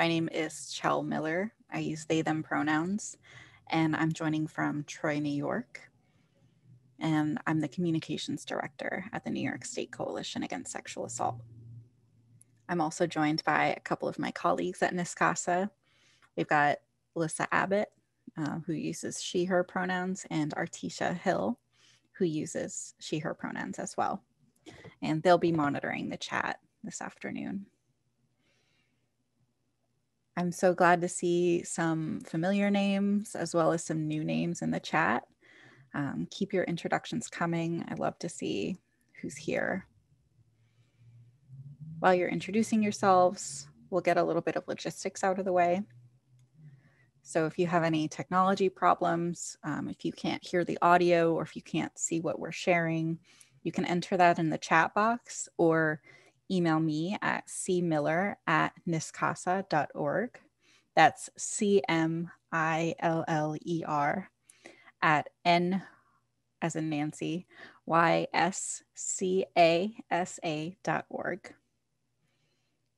My name is Chel Miller. I use they, them pronouns, and I'm joining from Troy, New York. And I'm the communications director at the New York State Coalition Against Sexual Assault. I'm also joined by a couple of my colleagues at NYSCASA. We've got Alyssa Abbott, uh, who uses she, her pronouns, and Artisha Hill, who uses she, her pronouns as well. And they'll be monitoring the chat this afternoon. I'm so glad to see some familiar names as well as some new names in the chat. Um, keep your introductions coming. I love to see who's here. While you're introducing yourselves, we'll get a little bit of logistics out of the way. So if you have any technology problems, um, if you can't hear the audio or if you can't see what we're sharing, you can enter that in the chat box or email me at cmiller at nyscasa.org. That's C M I L L E R at N as in Nancy, Y S C A S A dot org.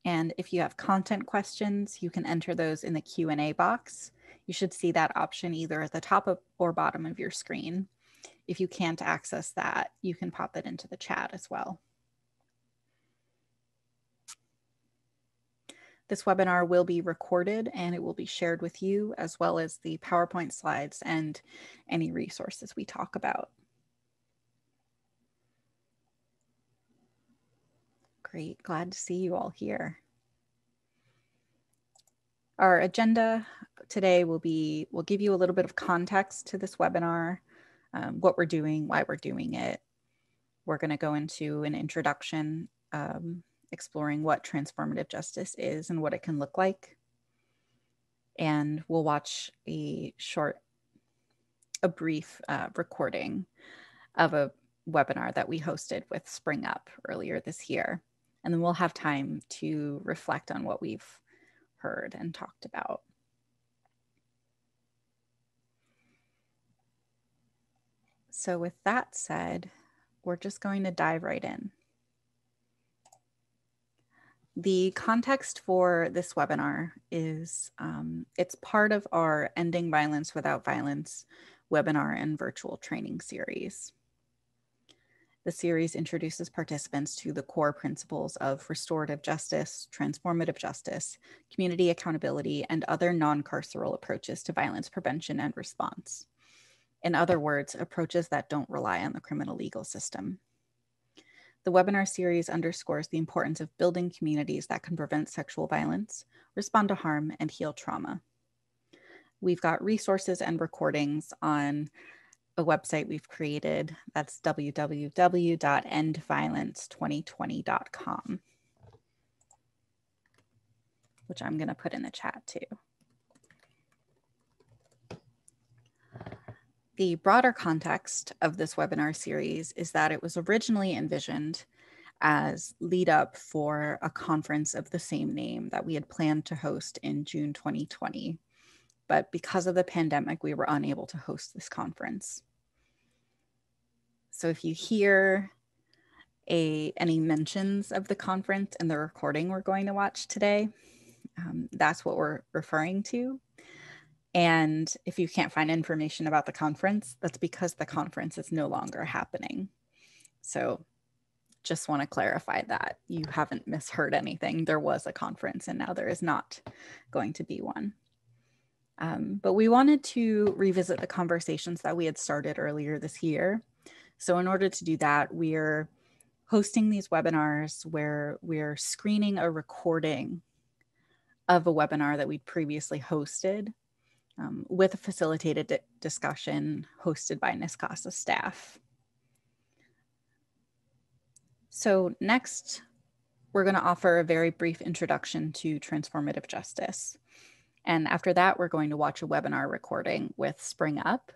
And if you have content questions, you can enter those in the Q&A box. You should see that option either at the top of, or bottom of your screen. If you can't access that, you can pop it into the chat as well. This webinar will be recorded and it will be shared with you as well as the PowerPoint slides and any resources we talk about. Great, glad to see you all here. Our agenda today will be, we'll give you a little bit of context to this webinar, um, what we're doing, why we're doing it. We're gonna go into an introduction um, exploring what transformative justice is and what it can look like. And we'll watch a short, a brief uh, recording of a webinar that we hosted with Spring Up earlier this year. And then we'll have time to reflect on what we've heard and talked about. So, with that said, we're just going to dive right in. The context for this webinar is um, it's part of our Ending Violence Without Violence webinar and virtual training series. The series introduces participants to the core principles of restorative justice, transformative justice, community accountability, and other non-carceral approaches to violence prevention and response. In other words, approaches that don't rely on the criminal legal system. The webinar series underscores the importance of building communities that can prevent sexual violence, respond to harm, and heal trauma. We've got resources and recordings on a website we've created. That's www.endviolence2020.com, which I'm going to put in the chat too. The broader context of this webinar series is that it was originally envisioned as lead up for a conference of the same name that we had planned to host in June 2020. But because of the pandemic, we were unable to host this conference. So if you hear a, any mentions of the conference in the recording we're going to watch today, um, that's what we're referring to. And if you can't find information about the conference, that's because the conference is no longer happening. So just want to clarify that you haven't misheard anything. There was a conference and now there is not going to be one. Um, but we wanted to revisit the conversations that we had started earlier this year. So in order to do that, we're hosting these webinars where we're screening a recording of a webinar that we'd previously hosted um, with a facilitated discussion hosted by NYSCASA staff. So next, we're going to offer a very brief introduction to transformative justice. And after that, we're going to watch a webinar recording with Spring Up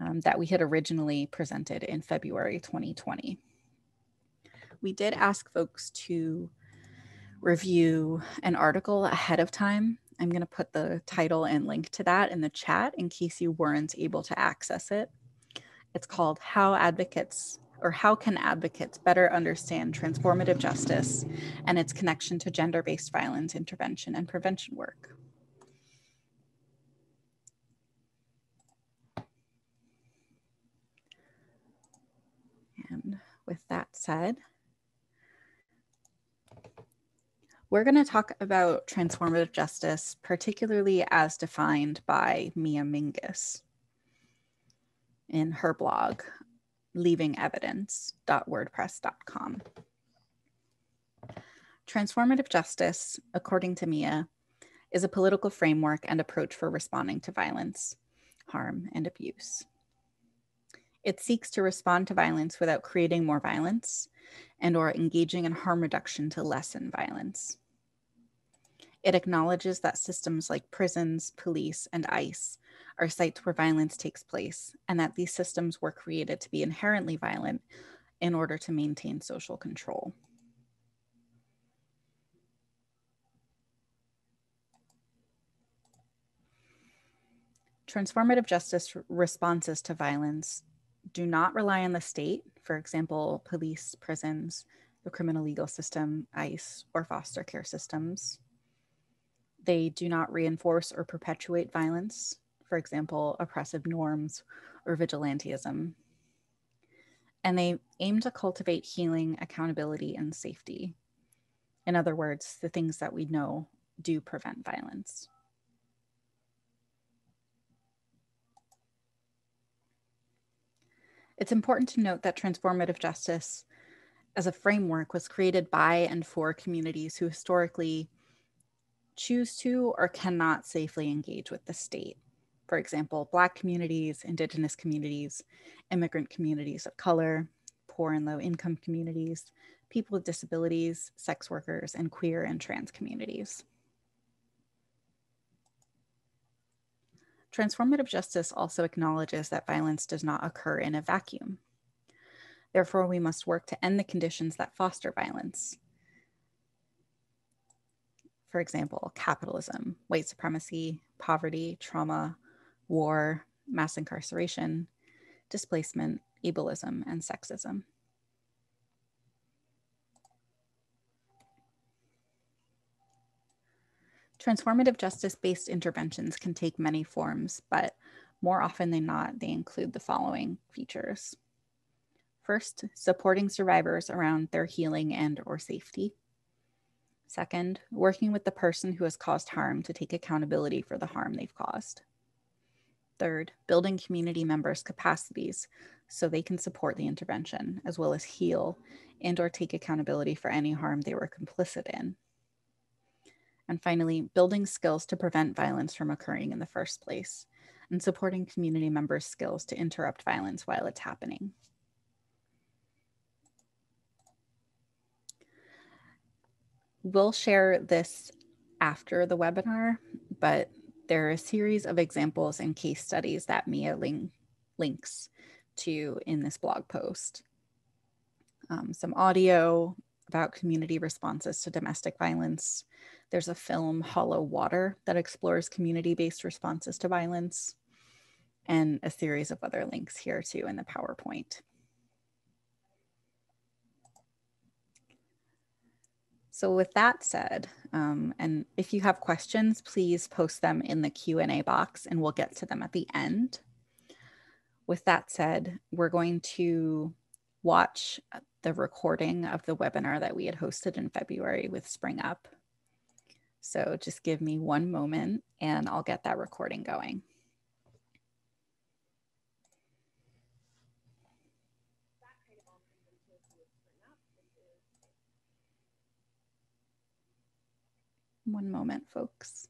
um, that we had originally presented in February 2020. We did ask folks to review an article ahead of time I'm going to put the title and link to that in the chat in case you weren't able to access it. It's called How Advocates or how can advocates better understand transformative justice and its connection to gender based violence intervention and prevention work? And with that said, we're going to talk about transformative justice, particularly as defined by Mia Mingus in her blog, leavingevidence.wordpress.com. Transformative justice, according to Mia, is a political framework and approach for responding to violence, harm, and abuse. It seeks to respond to violence without creating more violence and or engaging in harm reduction to lessen violence. It acknowledges that systems like prisons, police, and ICE are sites where violence takes place, and that these systems were created to be inherently violent in order to maintain social control. Transformative justice responses to violence do not rely on the state, for example, police, prisons, the criminal legal system, ICE, or foster care systems. They do not reinforce or perpetuate violence, for example, oppressive norms or vigilantism. And they aim to cultivate healing, accountability, and safety. In other words, the things that we know do prevent violence. It's important to note that transformative justice as a framework was created by and for communities who historically choose to or cannot safely engage with the state. For example, Black communities, Indigenous communities, immigrant communities of color, poor and low income communities, people with disabilities, sex workers, and queer and trans communities. Transformative justice also acknowledges that violence does not occur in a vacuum. Therefore, we must work to end the conditions that foster violence. For example, capitalism, white supremacy, poverty, trauma, war, mass incarceration, displacement, ableism, and sexism. Transformative justice based interventions can take many forms, but more often than not, they include the following features. First, supporting survivors around their healing and or safety. Second, working with the person who has caused harm to take accountability for the harm they've caused. Third, building community members' capacities so they can support the intervention as well as heal and or take accountability for any harm they were complicit in. And finally, building skills to prevent violence from occurring in the first place and supporting community members' skills to interrupt violence while it's happening. We'll share this after the webinar, but there are a series of examples and case studies that Mia link, links to in this blog post. Um, some audio about community responses to domestic violence, there's a film, Hollow Water, that explores community based responses to violence, and a series of other links here too in the PowerPoint. So with that said, um, and if you have questions, please post them in the Q&A box and we'll get to them at the end. With that said, we're going to watch the recording of the webinar that we had hosted in February with Spring Up. So just give me one moment and I'll get that recording going. One moment, folks.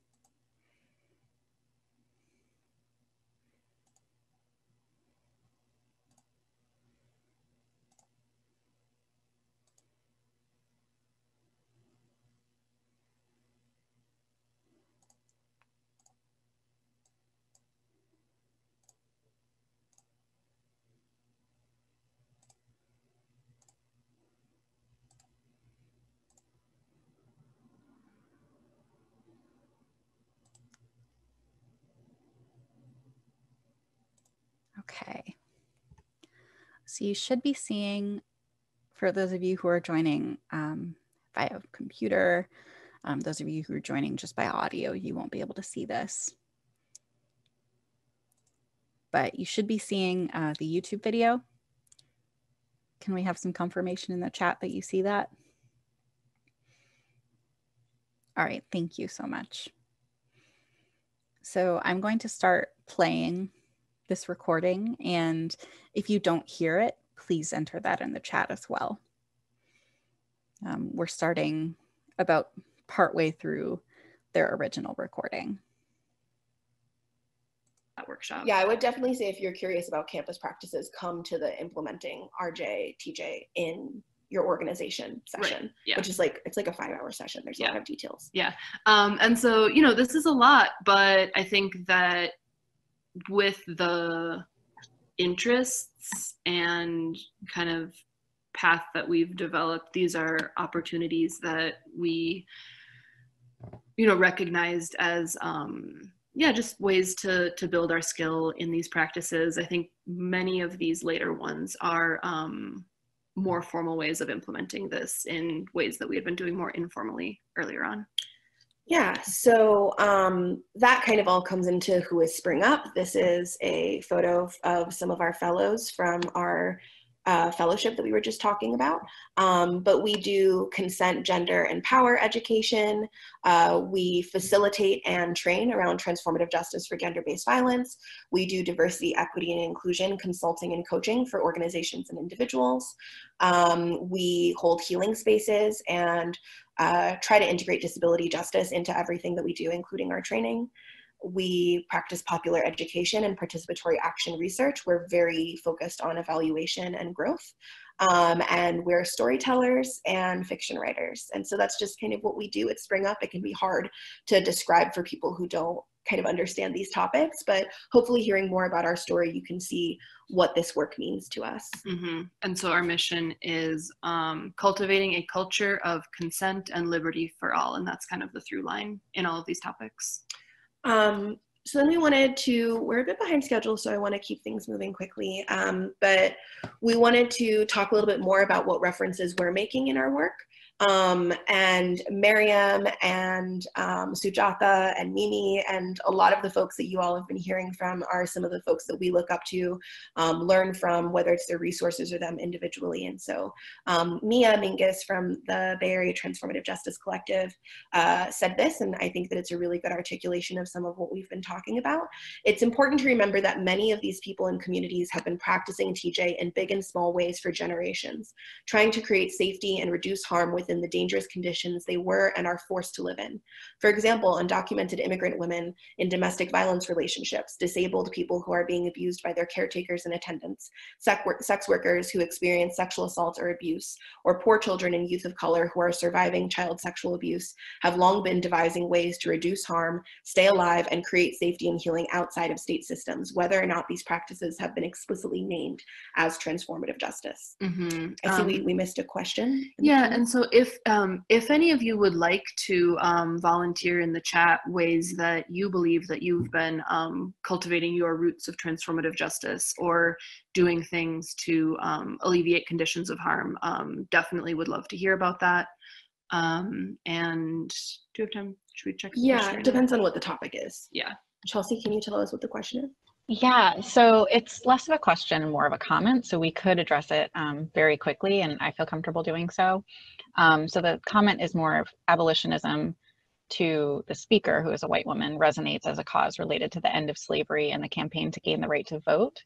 So you should be seeing, for those of you who are joining um, via computer, um, those of you who are joining just by audio, you won't be able to see this. But you should be seeing uh, the YouTube video. Can we have some confirmation in the chat that you see that? All right, thank you so much. So I'm going to start playing this recording. And if you don't hear it, please enter that in the chat as well. Um, we're starting about partway through their original recording. That workshop. Yeah, I would definitely say if you're curious about campus practices, come to the implementing RJ TJ in your organization session, right. yeah. which is like it's like a five hour session. There's yeah. a lot of details. Yeah, um, and so you know this is a lot, but I think that with the interests and kind of path that we've developed, these are opportunities that we you know recognized as um, yeah just ways to to build our skill in these practices i think many of these later ones are um, more formal ways of implementing this in ways that we had been doing more informally earlier on? Yeah, so um, that kind of all comes into Who is Spring Up. This is a photo of some of our fellows from our uh, fellowship that we were just talking about. Um, but we do consent, gender, and power education. Uh, we facilitate and train around transformative justice for gender based violence. We do diversity, equity, and inclusion consulting and coaching for organizations and individuals. Um, we hold healing spaces and uh, try to integrate disability justice into everything that we do, including our training we practice popular education and participatory action research. We're very focused on evaluation and growth. Um, and we're storytellers and fiction writers. And so that's just kind of what we do at Spring Up. It can be hard to describe for people who don't kind of understand these topics, but hopefully hearing more about our story, you can see what this work means to us. Mm-hmm. And so our mission is um, cultivating a culture of consent and liberty for all. And that's kind of the through line in all of these topics. Um, so then we wanted to, we're a bit behind schedule, so I want to keep things moving quickly. Um, but we wanted to talk a little bit more about what references we're making in our work. Um, and Mariame and um, Sujatha and Mimi and a lot of the folks that you all have been hearing from are some of the folks that we look up to, um, learn from, whether it's their resources or them individually. And so um, Mia Mingus from the Bay Area Transformative Justice Collective uh, said this, and I think that it's a really good articulation of some of what we've been talking about. It's important to remember that many of these people and communities have been practicing TJ in big and small ways for generations, trying to create safety and reduce harm within the dangerous conditions they were and are forced to live in. For example, undocumented immigrant women in domestic violence relationships, disabled people who are being abused by their caretakers and attendants, sex workers who experience sexual assault or abuse, or poor children and youth of color who are surviving child sexual abuse have long been devising ways to reduce harm, stay alive, and create safety and healing outside of state systems, whether or not these practices have been explicitly named as transformative justice. Mm-hmm. I see um, we, we missed a question. Yeah, and so if um, if any of you would like to um, volunteer in the chat ways that you believe that you've been um, cultivating your roots of transformative justice or doing things to um, alleviate conditions of harm, um, definitely would love to hear about that. Um, and do you have time? Should we check? yeah, it depends on what the topic is. Yeah. Chelsea, can you tell us what the question is? Yeah, so it's less of a question and more of a comment. So we could address it um, very quickly, and I feel comfortable doing so. Um, so the comment is more of abolitionism to the speaker, who is a white woman, resonates as a cause related to the end of slavery and the campaign to gain the right to vote.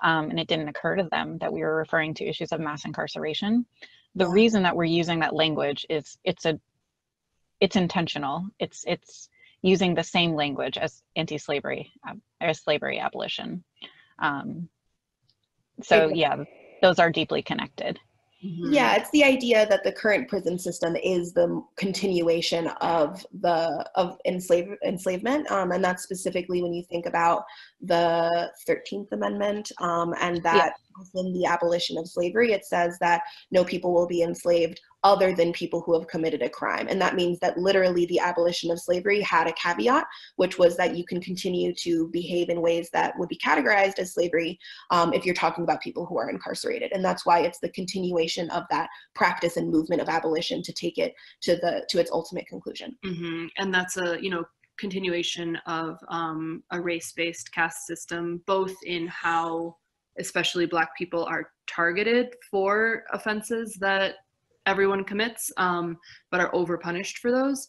Um, and it didn't occur to them that we were referring to issues of mass incarceration. The reason that we're using that language is it's a it's intentional. It's it's using the same language as anti-slavery or slavery abolition. Um, so yeah, those are deeply connected. Mm-hmm. Yeah, it's the idea that the current prison system is the continuation of the of enslave, enslavement, um, and that's specifically when you think about the Thirteenth Amendment um, and that yeah. within the abolition of slavery, it says that no people will be enslaved other than people who have committed a crime. And that means that literally the abolition of slavery had a caveat, which was that you can continue to behave in ways that would be categorized as slavery um, if you're talking about people who are incarcerated. And that's why it's the continuation of that practice and movement of abolition to take it to the to its ultimate conclusion. Mm-hmm. And that's a you know continuation of um, a race-based caste system, both in how especially Black people are targeted for offenses that everyone commits, um, but are overpunished for those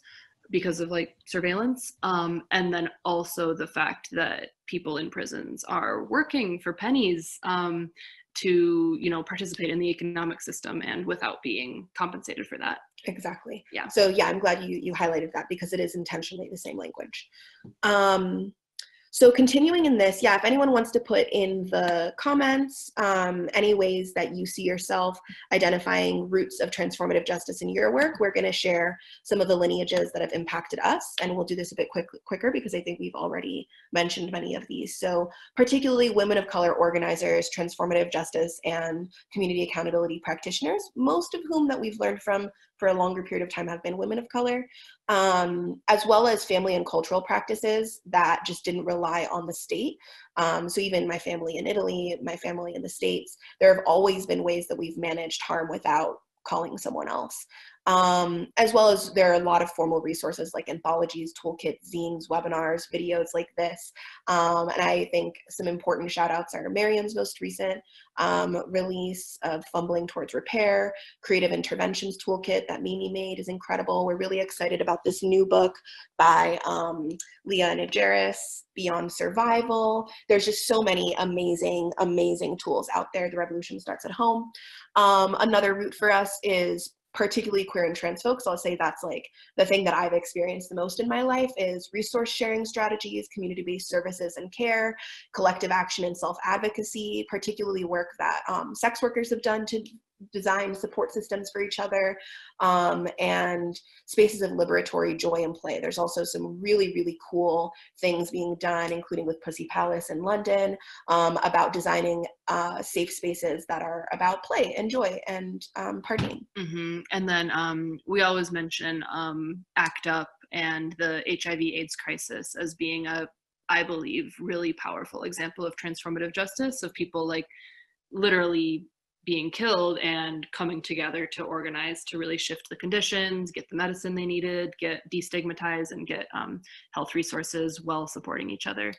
because of like surveillance. Um, and then also the fact that people in prisons are working for pennies um, to you know participate in the economic system and without being compensated for that. Exactly. Yeah. So yeah i'm glad you you highlighted that because it is intentionally the same language. Um so continuing in this, yeah, if anyone wants to put in the comments um, any ways that you see yourself identifying roots of transformative justice in your work, we're going to share some of the lineages that have impacted us, and we'll do this a bit quick, quicker because I think we've already mentioned many of these. So particularly women of color organizers, transformative justice, and community accountability practitioners, most of whom that we've learned from for a longer period of time have been women of color, um, as well as family and cultural practices that just didn't rely on the state. Um, so even my family in Italy, my family in the States, there have always been ways that we've managed harm without calling someone else um, as well as there are a lot of formal resources like anthologies, toolkits, zines, webinars, videos like this. Um, and I think some important shout outs are Mariame's most recent um, release of Fumbling Towards Repair, Creative Interventions Toolkit that Mimi made is incredible. We're really excited about this new book by um, Leah Najaris, Beyond Survival. There's just so many amazing, amazing tools out there. The revolution starts at home. Um, another route for us is particularly queer and trans folks i'll say that's like the thing that i've experienced the most in my life is resource sharing strategies community-based services and care collective action and self-advocacy particularly work that um, sex workers have done to design support systems for each other um, and spaces of liberatory joy and play. There's also some really, really cool things being done, including with Pussy Palace in London, um, about designing uh, safe spaces that are about play and joy and um, partying. Mm-hmm. And then um, we always mention um, ACT UP and the HIV AIDS crisis as being a, I believe, really powerful example of transformative justice of people like literally being killed and coming together to organize to really shift the conditions, get the medicine they needed, get destigmatized, and get um, health resources while supporting each other.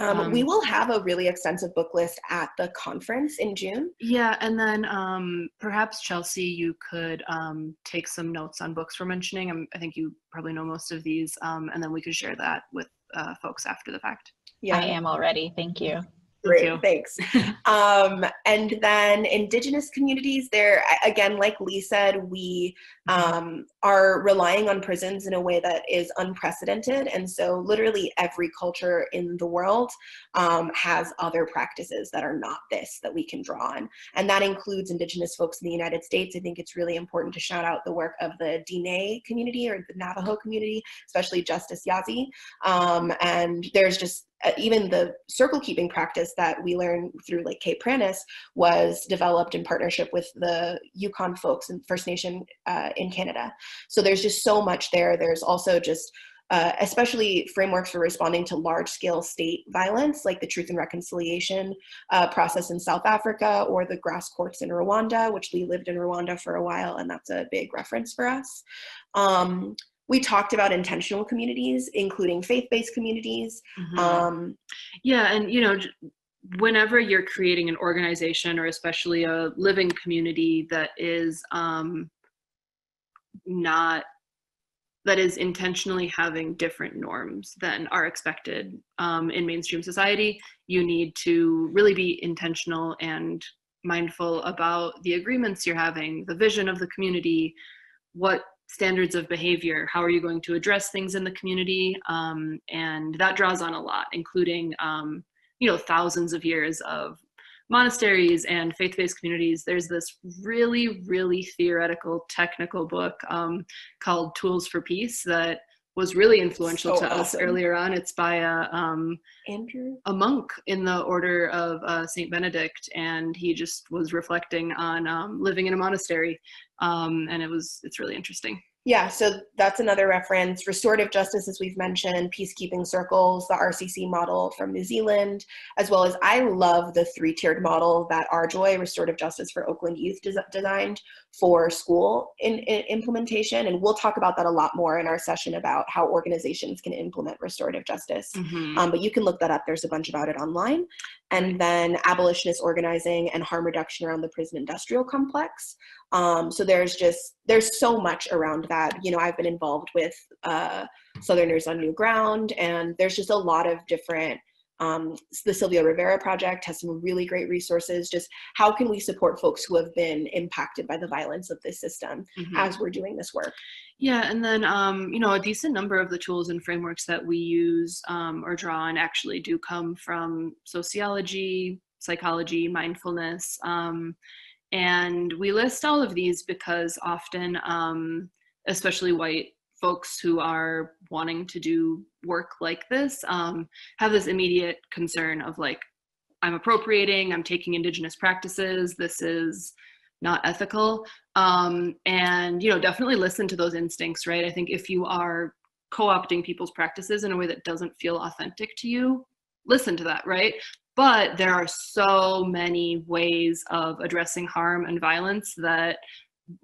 Um, um, we will have a really extensive book list at the conference in June. Yeah, and then um, perhaps Chelsea, you could um, take some notes on books we're mentioning. I'm, i think you probably know most of these, um, and then we could share that with uh, folks after the fact. Yeah, I am already. Thank you. Great, thanks. um, and then Indigenous communities, there again, like Lee said, we mm-hmm. um, are relying on prisons in a way that is unprecedented. And so, literally, every culture in the world um, has other practices that are not this that we can draw on. And that includes Indigenous folks in the United States. I think it's really important to shout out the work of the Diné community or the Navajo community, especially Justice Yazzie. Um, and there's just uh, even the circle keeping practice that we learned through like Kay Pranis was developed in partnership with the Yukon folks and First Nation uh, in Canada. So there's just so much there. There's also just uh, especially frameworks for responding to large scale state violence, like the Truth and Reconciliation uh, process in South Africa or the grass courts in Rwanda, which we lived in Rwanda for a while, and that's a big reference for us. Um, we talked about intentional communities, including faith-based communities. Mm-hmm. Um, yeah, and you know, whenever you're creating an organization or especially a living community that is um, not that is intentionally having different norms than are expected um, in mainstream society, you need to really be intentional and mindful about the agreements you're having, the vision of the community, what standards of behavior how are you going to address things in the community? Um, and that draws on a lot including um, you know thousands of years of monasteries and faith-based communities. There's this really really theoretical technical book um, called tools for peace that was really influential So to us earlier on. It's by a um, Andrew. a monk in the order of uh, Saint Benedict, and he just was reflecting on um, living in a monastery, um, and it was it's really interesting. Yeah, so that's another reference. Restorative justice, as we've mentioned, peacekeeping circles, the RCC model from New Zealand, as well as I love the three tiered model that RJoy, Restorative Justice for Oakland Youth, des- designed for school in, in implementation. And we'll talk about that a lot more in our session about how organizations can implement restorative justice. Um, but you can look that up. There's a bunch about it online. And then abolitionist organizing and harm reduction around the prison industrial complex. Um, so there's just there's so much around that. You know, I've been involved with uh, Southerners on New Ground, and there's just a lot of different. Um, the Sylvia Rivera Project has some really great resources. Just how can we support folks who have been impacted by the violence of this system Mhm. as we're doing this work? Yeah, and then um, you know a decent number of the tools and frameworks that we use um, or draw on actually do come from sociology, psychology, mindfulness, um, and we list all of these because often, um, especially white folks who are wanting to do work like this, um, have this immediate concern of like, I'm appropriating, I'm taking indigenous practices, this is not ethical. Um, and you know definitely listen to those instincts right? I think if you are co-opting people's practices in a way that doesn't feel authentic to you listen to that right but there are so many ways of addressing harm and violence that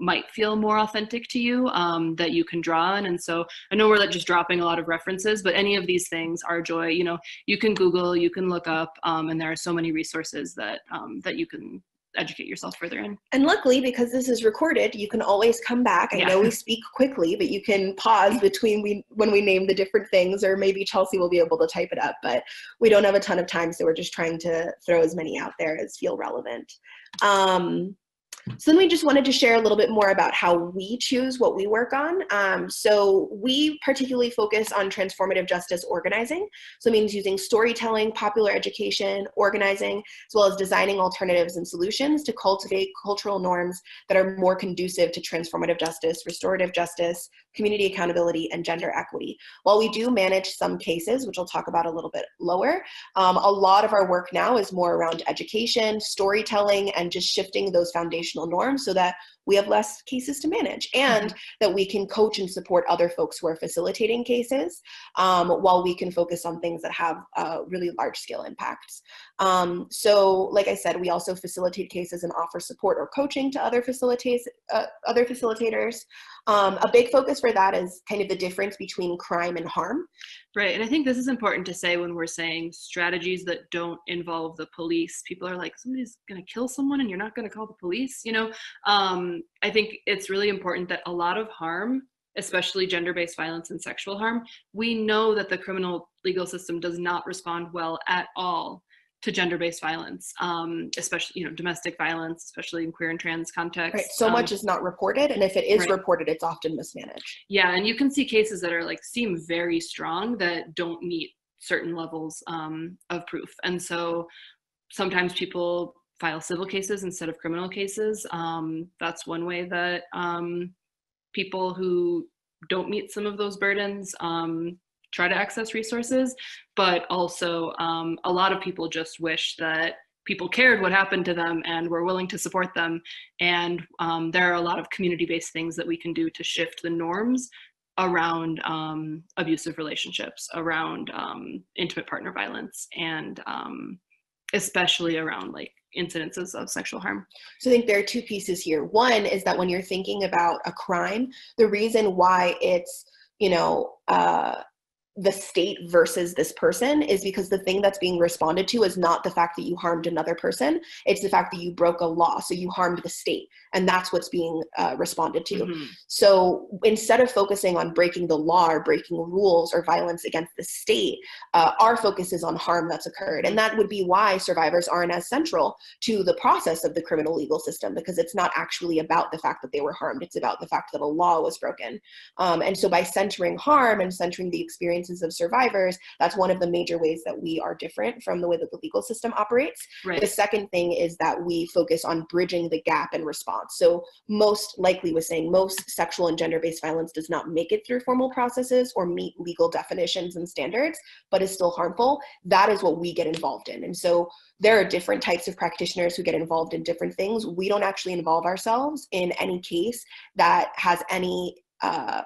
might feel more authentic to you um, that you can draw on. And so i know we're like just dropping a lot of references but any of these things are joy. You know you can google you can look up um, and there are so many resources that um, that you can educate yourself further in And luckily, because this is recorded, you can always come back. I Yeah. know we speak quickly, but you can pause between we when we name the different things, or maybe Chelsea will be able to type it up. But we don't have a ton of time, so we're just trying to throw as many out there as feel relevant. Um, so then we just wanted to share a little bit more about how we choose what we work on. Um, so we particularly focus on transformative justice organizing. So it means using storytelling, popular education, organizing, as well as designing alternatives and solutions to cultivate cultural norms that are more conducive to transformative justice, restorative justice, community accountability, and gender equity. While we do manage some cases, which I'll talk about a little bit lower, um, a lot of our work now is more around education, storytelling, and just shifting those foundational norms so that we have less cases to manage and that we can coach and support other folks who are facilitating cases um, while we can focus on things that have uh, really large scale impacts. Um, so, like I said, we also facilitate cases and offer support or coaching to other. Uh, other facilitators. Um, a big focus for that is kind of the difference between crime and harm. Right. And I think this is important to say when we're saying strategies that don't involve the police. People are like, somebody's going to kill someone and you're not going to call the police. You know, um, I think it's really important that a lot of harm, especially gender based violence and sexual harm, we know that the criminal legal system does not respond well at all to gender based violence, um, especially, you know, domestic violence, especially in queer and trans contexts. Right. So Um, much is not reported, and if it is right. reported, it's often mismanaged. yeah and you can see cases that are like seem very strong that don't meet certain levels um, of proof and so sometimes people file civil cases instead of criminal cases um, that's one way that um, people who don't meet some of those burdens um, try to access resources but also um, a lot of people just wish that people cared what happened to them and were willing to support them and um, there are a lot of community-based things that we can do to shift the norms around um, abusive relationships around um, intimate partner violence and um, especially around like incidences of sexual harm So I think there are two pieces here. One is that when you're thinking about a crime, the reason why it's, you know, uh, the state versus this person is because the thing that's being responded to is not the fact that you harmed another person. It's the fact that you broke a law. So you harmed the state. And that's what's being uh, responded to. Mhm. So instead of focusing on breaking the law or breaking rules or violence against the state, uh, our focus is on harm that's occurred. And that would be why survivors aren't as central to the process of the criminal legal system because it's not actually about the fact that they were harmed. It's about the fact that a law was broken. Um, and so by centering harm and centering the experience experiences of survivors, that's one of the major ways that we are different from the way that the legal system operates. Right. The second thing is that we focus on bridging the gap in response. So, most likely, was saying most sexual and gender based violence does not make it through formal processes or meet legal definitions and standards, but is still harmful. That is what we get involved in. And so, there are different types of practitioners who get involved in different things. We don't actually involve ourselves in any case that has any uh,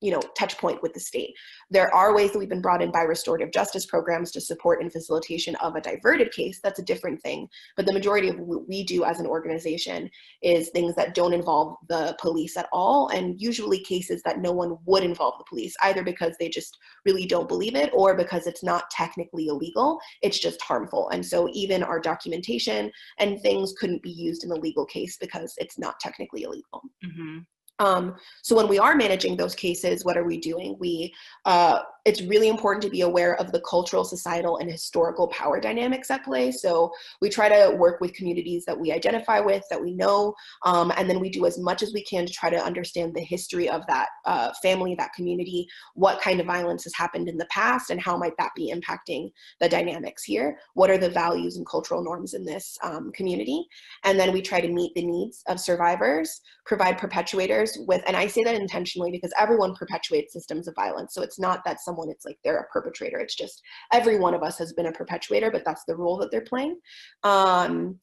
you know touch point with the state. There are ways that we've been brought in by restorative justice programs to support and facilitation of a diverted case. That's a different thing. But the majority of what we do as an organization is things that don't involve the police at all and usually cases that no one would involve the police either because they just really don't believe it or because it's not technically illegal. It's just harmful. And so even our documentation and things couldn't be used in a legal case because it's not technically illegal. Hmm um, so when we are managing those cases, what are we doing? We uh, it's really important to be aware of the cultural, societal, and historical power dynamics at play. So we try to work with communities that we identify with, that we know, um, and then we do as much as we can to try to understand the history of that uh, family, that community, what kind of violence has happened in the past, and how might that be impacting the dynamics here? What are the values and cultural norms in this um, community? And then we try to meet the needs of survivors, provide perpetuators with, and I say that intentionally because everyone perpetuates systems of violence. So it's not that someone, it's like they're a perpetrator. It's just every one of us has been a perpetuator, but that's the role that they're playing. Um,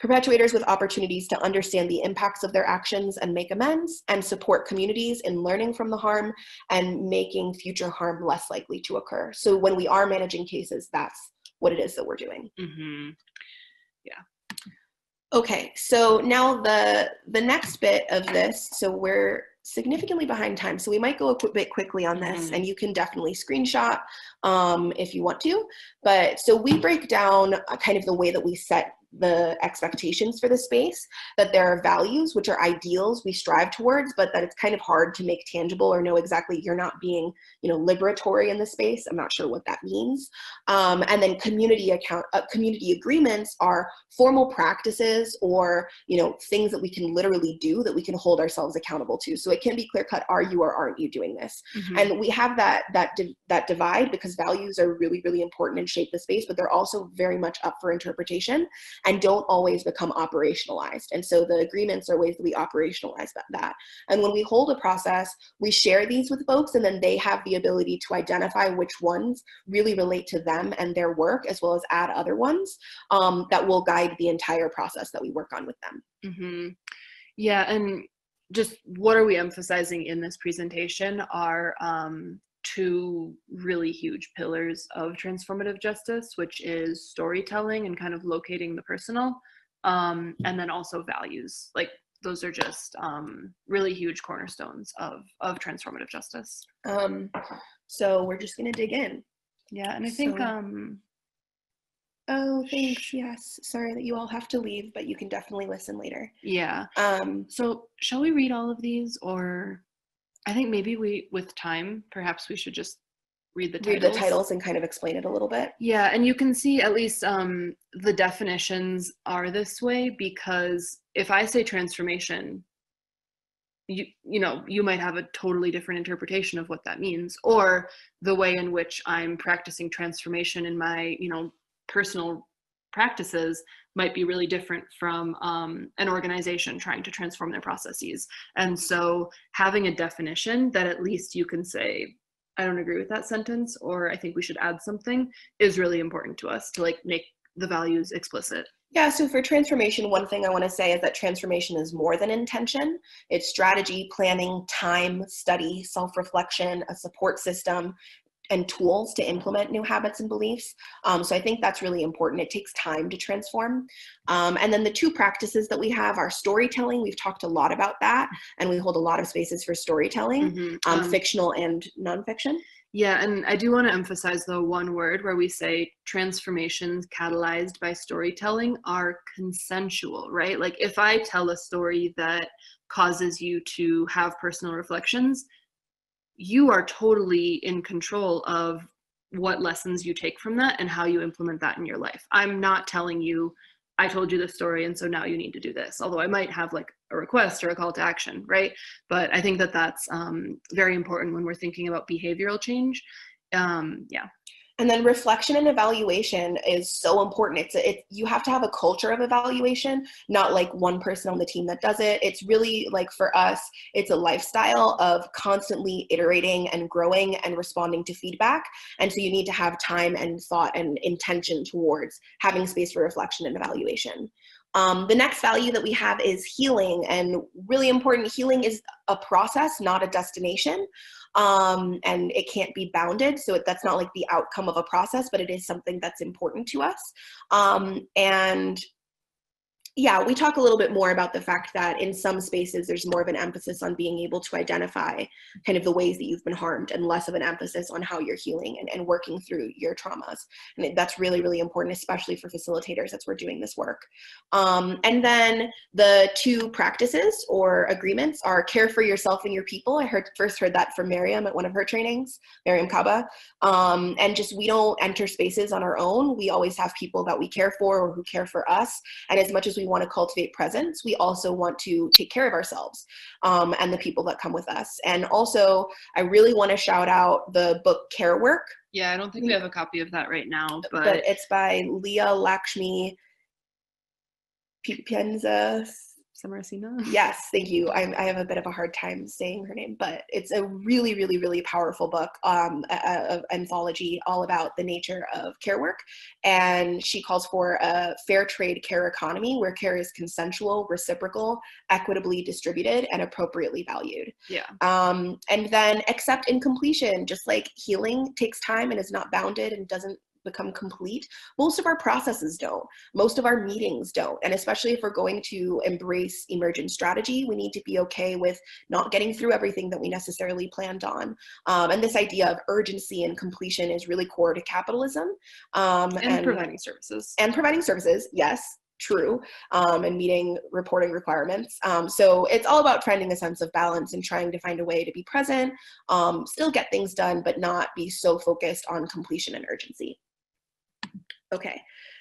perpetuators with opportunities to understand the impacts of their actions and make amends and support communities in learning from the harm and making future harm less likely to occur. So when we are managing cases, that's what it is that we're doing. hmm Okay, so now the the next bit of this, so we're significantly behind time, so we might go a qu- bit quickly on this, Mhm. and you can definitely screenshot um, if you want to. But so we break down uh, kind of the way that we set the expectations for the space, that there are values which are ideals we strive towards, but that it's kind of hard to make tangible or know exactly you're not being, you know, liberatory in the space. I'm not sure what that means. Um, and then community account uh, community agreements are formal practices or you know things that we can literally do that we can hold ourselves accountable to. So it can be clear cut: are you or aren't you doing this? Mhm. and we have that that div- that divide because values are really really important and shape the space but they're also very much up for interpretation and don't always become operationalized. And so the agreements are ways that we operationalize that, that. And when we hold a process we share these with folks and then they have the ability to identify which ones really relate to them and their work as well as add other ones um, that will guide the entire process that we work on with them. Hmm Yeah, and just what are we emphasizing in this presentation are um, two really huge pillars of transformative justice, which is storytelling and kind of locating the personal, um, and then also values. Like those are just um, really huge cornerstones of of transformative justice. um, so we're just going to dig in Yeah, and I think So- um, Oh, thanks. Yes. Sorry that you all have to leave, but you can definitely listen later. yeah. Um, So shall we read all of these, or I think maybe we, with time, perhaps we should just read the read titles. the titles and kind of explain it a little bit. Yeah, and you can see at least um, the definitions are this way because if I say transformation, you you know you might have a totally different interpretation of what that means, or the way in which I'm practicing transformation in my you know personal practices might be really different from um, an organization trying to transform their processes. And so having a definition that at least you can say, I don't agree with that sentence, or I think we should add something is really important to us to like make the values explicit. Yeah, so for transformation, one thing I want to say is that transformation is more than intention. It's strategy, planning, time, study, self reflection, a support system, and tools to implement new habits and beliefs. Um, so I think that's really important. It takes time to transform. Um, and then the two practices that we have are storytelling. We've talked a lot about that, and we hold a lot of spaces for storytelling, Mhm. um, Um, fictional and nonfiction. Yeah, and I do want to emphasize the one word where we say transformations catalyzed by storytelling are consensual, right? Like if I tell a story that causes you to have personal reflections, you are totally in control of what lessons you take from that and how you implement that in your life. I'm not telling you, I told you this story and so now you need to do this, although I might have like a request or a call to action, right? But I think that that's um, very important when we're thinking about behavioral change. um, yeah. And then reflection and evaluation is so important. It's it you have to have a culture of evaluation, not like one person on the team that does it. It's really like for us, it's a lifestyle of constantly iterating and growing and responding to feedback. And so you need to have time and thought and intention towards having space for reflection and evaluation. Um, the next value that we have is healing, and really important. Healing is a process, not a destination um, and it can't be bounded. So that's not like the outcome of a process, but it is something that's important to us. Um, and yeah, we talk a little bit more about the fact that in some spaces there's more of an emphasis on being able to identify kind of the ways that you've been harmed and less of an emphasis on how you're healing and, and working through your traumas. And that's really, really important, especially for facilitators as we're doing this work. Um, and then the two practices or agreements are care for yourself and your people. I heard first heard that from Mariame at one of her trainings, Mariame Kaba. Um, and just we don't enter spaces on our own. We always have people that we care for or who care for us. And as much as we we want to cultivate presence, we also want to take care of ourselves um, and the people that come with us. And also, I really want to shout out the book Care Work. Yeah, I don't think we have a copy of that right now, but, but it's by Leah Lakshmi Pienza Samarasinha? Yes, thank you. I, I, have a bit of a hard time saying her name, but it's a really, really, really powerful book, um, a, a, anthology all about the nature of care work. And she calls for a fair trade care economy where care is consensual, reciprocal, equitably distributed, and appropriately valued. Yeah. Um, and then accept incompletion, just like healing takes time and is not bounded and doesn't become complete. Most of our processes don't. Most of our meetings don't. And especially if we're going to embrace emergent strategy, we need to be okay with not getting through everything that we necessarily planned on. Um, and this idea of urgency and completion is really core to capitalism. Um, and, and providing services. And providing services, yes true um, and meeting reporting requirements. Um, so it's all about finding a sense of balance and trying to find a way to be present, um, still get things done, but not be so focused on completion and urgency. Okay,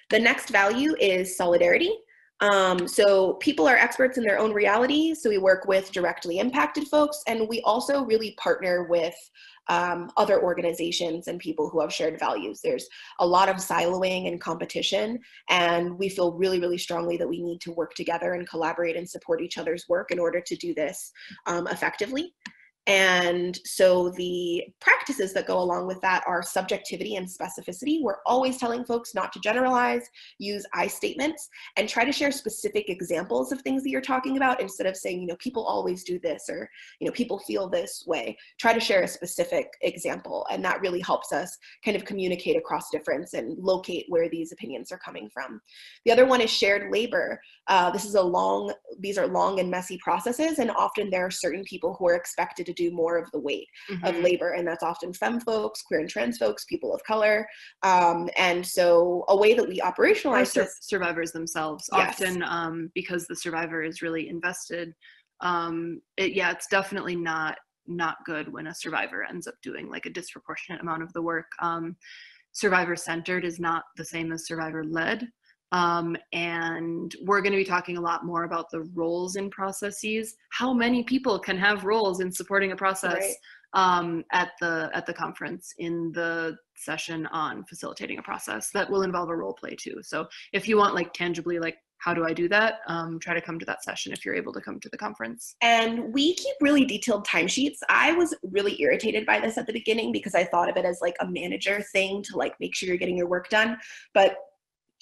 the next value is solidarity. Um, so people are experts in their own reality, so we work with directly impacted folks, and we also really partner with um, other organizations and people who have shared values. There's a lot of siloing and competition, and we feel really, really strongly that we need to work together and collaborate and support each other's work in order to do this um, effectively. And so the practices that go along with that are subjectivity and specificity. We're always telling folks not to generalize, use I statements, and try to share specific examples of things that you're talking about instead of saying, you know, people always do this or, you know, people feel this way. Try to share a specific example. And that really helps us kind of communicate across difference and locate where these opinions are coming from. The other one is shared labor. Uh, this is a long, these are long and messy processes, and often there are certain people who are expected to do more of the weight mm-hmm. of labor and that's often femme folks queer and trans folks people of color um, and so a way that we operationalize sur- this, survivors themselves yes. often um, because the survivor is really invested um, it, yeah it's definitely not not good when a survivor ends up doing like a disproportionate amount of the work um, survivor centered is not the same as survivor led um, and we're going to be talking a lot more about the roles in processes. How many people can have roles in supporting a process right. um, at the at the conference in the session on facilitating a process that will involve a role play too. So if you want like tangibly like how do I do that? Um, try to come to that session if you're able to come to the conference. And we keep really detailed timesheets. I was really irritated by this at the beginning because I thought of it as like a manager thing to like make sure you're getting your work done. But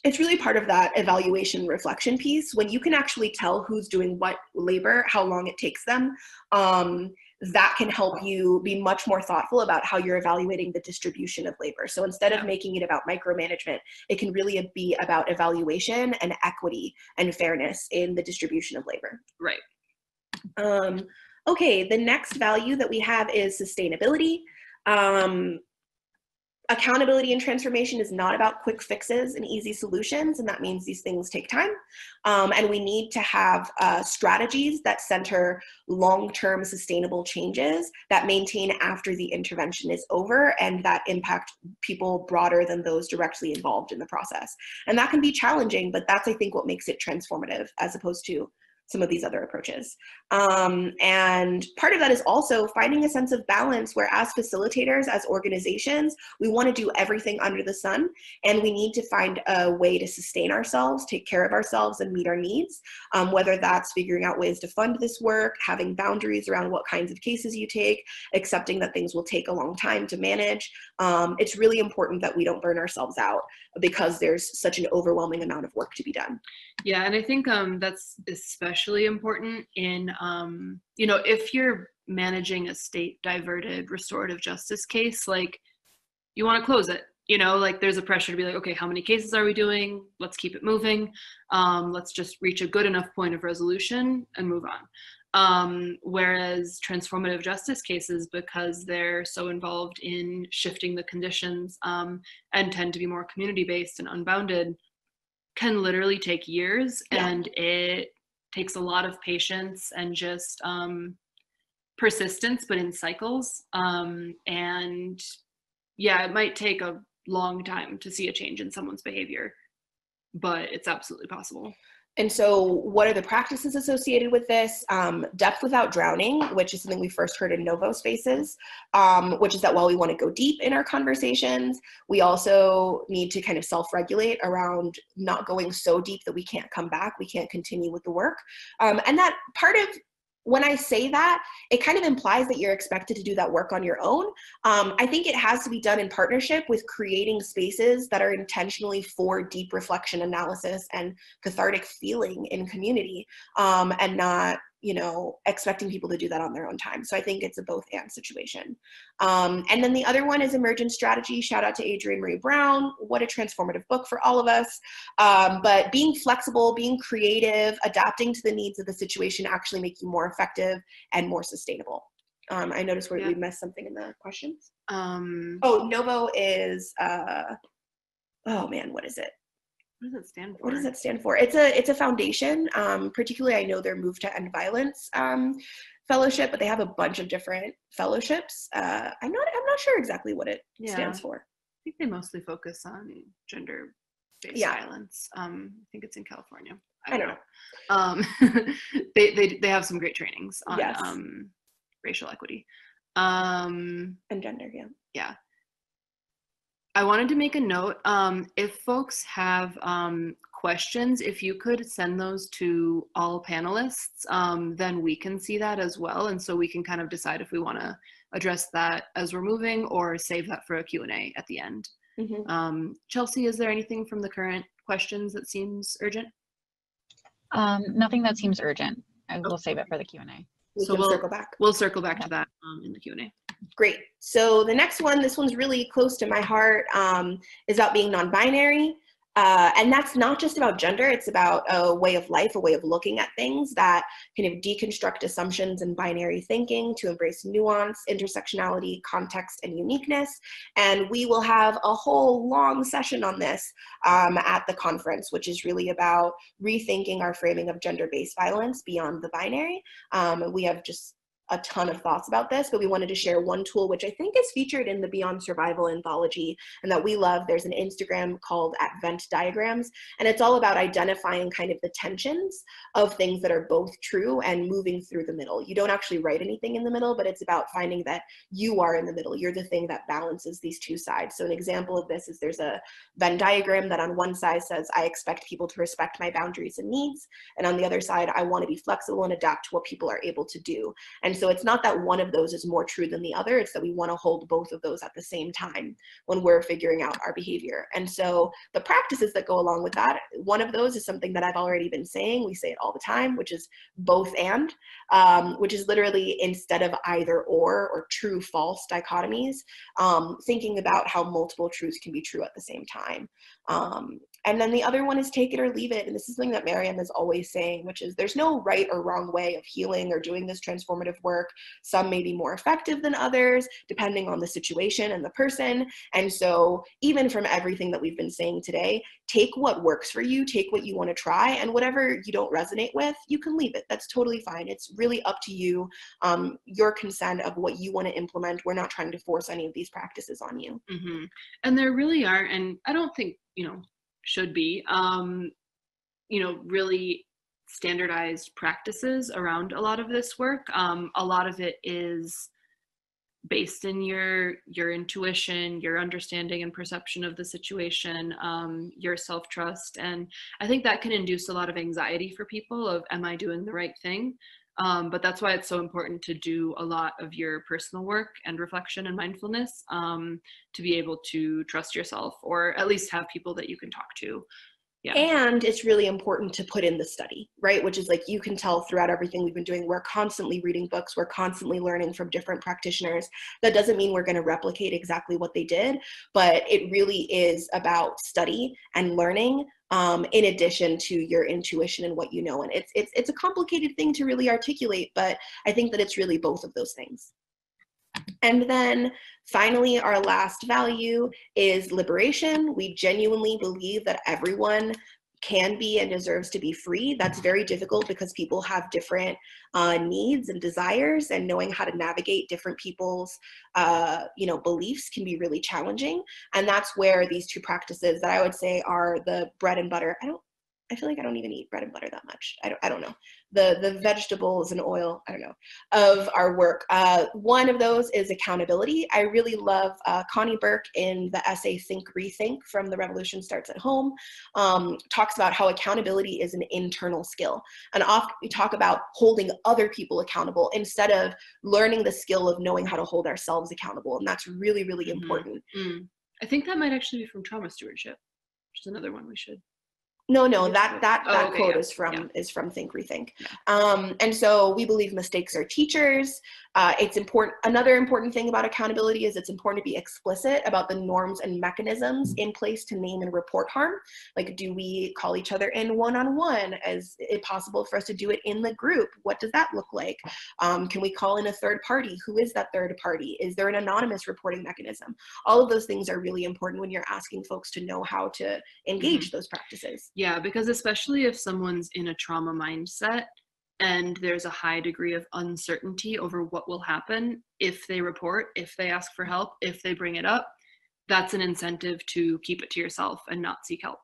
it's really part of that evaluation reflection piece. When you can actually tell who's doing what labor how long it takes them um, that can help you be much more thoughtful about how you're evaluating the distribution of labor. So instead of making it about micromanagement it can really be about evaluation and equity and fairness in the distribution of labor. Right. Um, okay the next value that we have is sustainability. Um, accountability and transformation is not about quick fixes and easy solutions, and that means these things take time. Um, and we need to have uh, strategies that center long term sustainable changes that maintain after the intervention is over and that impact people broader than those directly involved in the process. And that can be challenging, but that's, I think, what makes it transformative as opposed to some of these other approaches. Um, and part of that is also finding a sense of balance where, as facilitators, as organizations, we want to do everything under the sun, and we need to find a way to sustain ourselves, take care of ourselves, and meet our needs. Um, whether that's figuring out ways to fund this work, having boundaries around what kinds of cases you take, accepting that things will take a long time to manage. Um, it's really important that we don't burn ourselves out because there's such an overwhelming amount of work to be done. Yeah, and I think um, that's especially important in, um, you know, if you're managing a state diverted restorative justice case, like you want to close it. You know, like there's a pressure to be like, okay, how many cases are we doing? Let's keep it moving. Um, let's just reach a good enough point of resolution and move on. Um, whereas transformative justice cases, because they're so involved in shifting the conditions um, and tend to be more community based and unbounded, can literally take years Yeah. and it takes a lot of patience and just um, persistence, but in cycles. Um, and yeah, it might take a long time to see a change in someone's behavior, but it's absolutely possible. And so, what are the practices associated with this? Um, depth without drowning, which is something we first heard in Novo Spaces, um, which is that while we want to go deep in our conversations, we also need to kind of self regulate around not going so deep that we can't come back, we can't continue with the work. Um, and that part of when I say that, it kind of implies that you're expected to do that work on your own. Um, I think it has to be done in partnership with creating spaces that are intentionally for deep reflection, analysis, and cathartic feeling in community, um, and not you know expecting people to do that on their own time. So I think it's a both and situation. Um, and then the other one is emergent strategy. Shout out to Adrienne Maree Brown. What a transformative book for all of us. Um, but being flexible, being creative, adapting to the needs of the situation actually make you more effective and more sustainable. Um, I noticed where Yeah. we missed something in the questions. Um, Oh, Novo is, uh, oh man, what is it? What does it stand for? What does it stand for? It's a it's a foundation. Um, particularly, I know their Move to End Violence um, fellowship, but they have a bunch of different fellowships. Uh, I'm not I'm not sure exactly what it Yeah. stands for. I think they mostly focus on gender based Yeah. violence. Um, I think it's in California. I don't Um, they, they they have some great trainings on Yes. um, racial equity. Um, And gender, yeah. yeah. I wanted to make a note. Um, if folks have um, questions, if you could send those to all panelists, um, then we can see that as well, and so we can kind of decide if we want to address that as we're moving or save that for a Q&A at the end. Mhm. Um, Chelsea, is there anything from the current questions that seems urgent? Um, nothing that seems urgent. I will save it for the Q and A. We So we'll- circle back. We'll circle back to that um, in the Q&A. Great. So the next one, this one's really close to my heart, um, is about being non-binary. Uh, and that's not just about gender, it's about a way of life, a way of looking at things that kind of deconstruct assumptions and binary thinking to embrace nuance, intersectionality, context, and uniqueness. And we will have a whole long session on this um, at the conference, which is really about rethinking our framing of gender-based violence beyond the binary. Um, we have just a ton of thoughts about this, but we wanted to share one tool which I think is featured in the Beyond Survival anthology and that we love. There's an Instagram called at Venn Diagrams, and it's all about identifying kind of the tensions of things that are both true and moving through the middle. You don't actually write anything in the middle, but it's about finding that you are in the middle. You're the thing that balances these two sides. So an example of this is there's a Venn diagram that on one side says, I expect people to respect my boundaries and needs. And on the other side, I want to be flexible and adapt to what people are able to do. And so it's not that one of those is more true than the other, it's that we want to hold both of those at the same time when we're figuring out our behavior. And so the practices that go along with that, one of those is something that I've already been saying. We say it all the time, which is both and, um, which is literally instead of either or or true false dichotomies, um, thinking about how multiple truths can be true at the same time. Um, and then the other one is take it or leave it. And this is something that Mariame is always saying, which is there's no right or wrong way of healing or doing this transformative work. Some may be more effective than others, depending on the situation and the person. And so, even from everything that we've been saying today, take what works for you, take what you want to try, and whatever you don't resonate with, you can leave it. That's totally fine. It's really up to you, um, your consent of what you want to implement. We're not trying to force any of these practices on you. hmm And there really are, and I don't think, you know, should be, um, you know, really standardized practices around a lot of this work. Um, a lot of it is based in your your intuition your understanding and perception of the situation um, your self-trust and i think that can induce a lot of anxiety for people of am i doing the right thing um, but that's why it's so important to do a lot of your personal work and reflection and mindfulness um, to be able to trust yourself or at least have people that you can talk to yeah. And it's really important to put in the study, right? Which is like you can tell throughout everything we've been doing, we're constantly reading books, we're constantly learning from different practitioners. That doesn't mean we're going to replicate exactly what they did, but it really is about study and learning um, in addition to your intuition and what you know. And it's it's it's a complicated thing to really articulate, but I think that it's really both of those things. And then finally, our last value is liberation. We genuinely believe that everyone can be and deserves to be free. That's very difficult because people have different uh, needs and desires, and knowing how to navigate different people's, uh, you know, beliefs can be really challenging. And that's where these two practices that I would say are the bread and butter. I don't. I feel like I don't even eat bread and butter that much. I don't. I don't know the the vegetables and oil i don't know of our work uh, one of those is accountability i really love uh, connie burk in the essay think rethink from the revolution starts at home um, talks about how accountability is an internal skill and often we talk about holding other people accountable instead of learning the skill of knowing how to hold ourselves accountable and that's really really mm-hmm. important mm. i think that might actually be from trauma stewardship which is another one we should no, no, that that oh, that okay, quote yeah. is from yeah. is from Think Rethink. Yeah. Um, and so we believe mistakes are teachers. Uh, it's important. Another important thing about accountability is it's important to be explicit about the norms and mechanisms in place to name and report harm. Like, do we call each other in one on one? Is it possible for us to do it in the group? What does that look like? Um, can we call in a third party? Who is that third party? Is there an anonymous reporting mechanism? All of those things are really important when you're asking folks to know how to engage mm-hmm. those practices. Yeah, because especially if someone's in a trauma mindset and there's a high degree of uncertainty over what will happen if they report, if they ask for help, if they bring it up, that's an incentive to keep it to yourself and not seek help.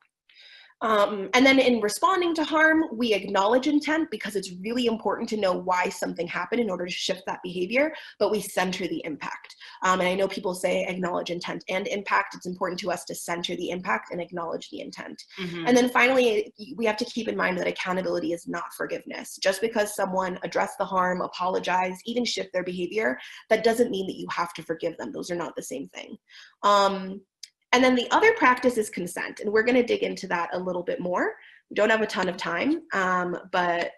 Um, and then in responding to harm, we acknowledge intent because it's really important to know why something happened in order to shift that behavior, but we center the impact. Um, and I know people say acknowledge intent and impact. It's important to us to center the impact and acknowledge the intent. Mm-hmm. And then finally, we have to keep in mind that accountability is not forgiveness. Just because someone addressed the harm, apologize, even shift their behavior, that doesn't mean that you have to forgive them. Those are not the same thing. Um, and then the other practice is consent, and we're going to dig into that a little bit more. We don't have a ton of time, um, but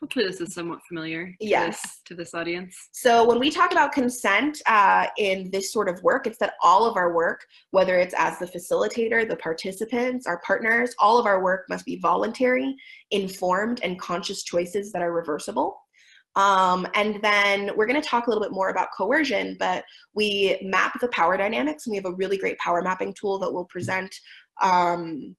hopefully this is somewhat familiar to yes. this, to this audience. So when we talk about consent uh, in this sort of work it's that all of our work whether it's as the facilitator the participants our partners all of our work must be voluntary informed and conscious choices that are reversible um, and then we're going to talk a little bit more about coercion, but we map the power dynamics, and we have a really great power mapping tool that we'll present um,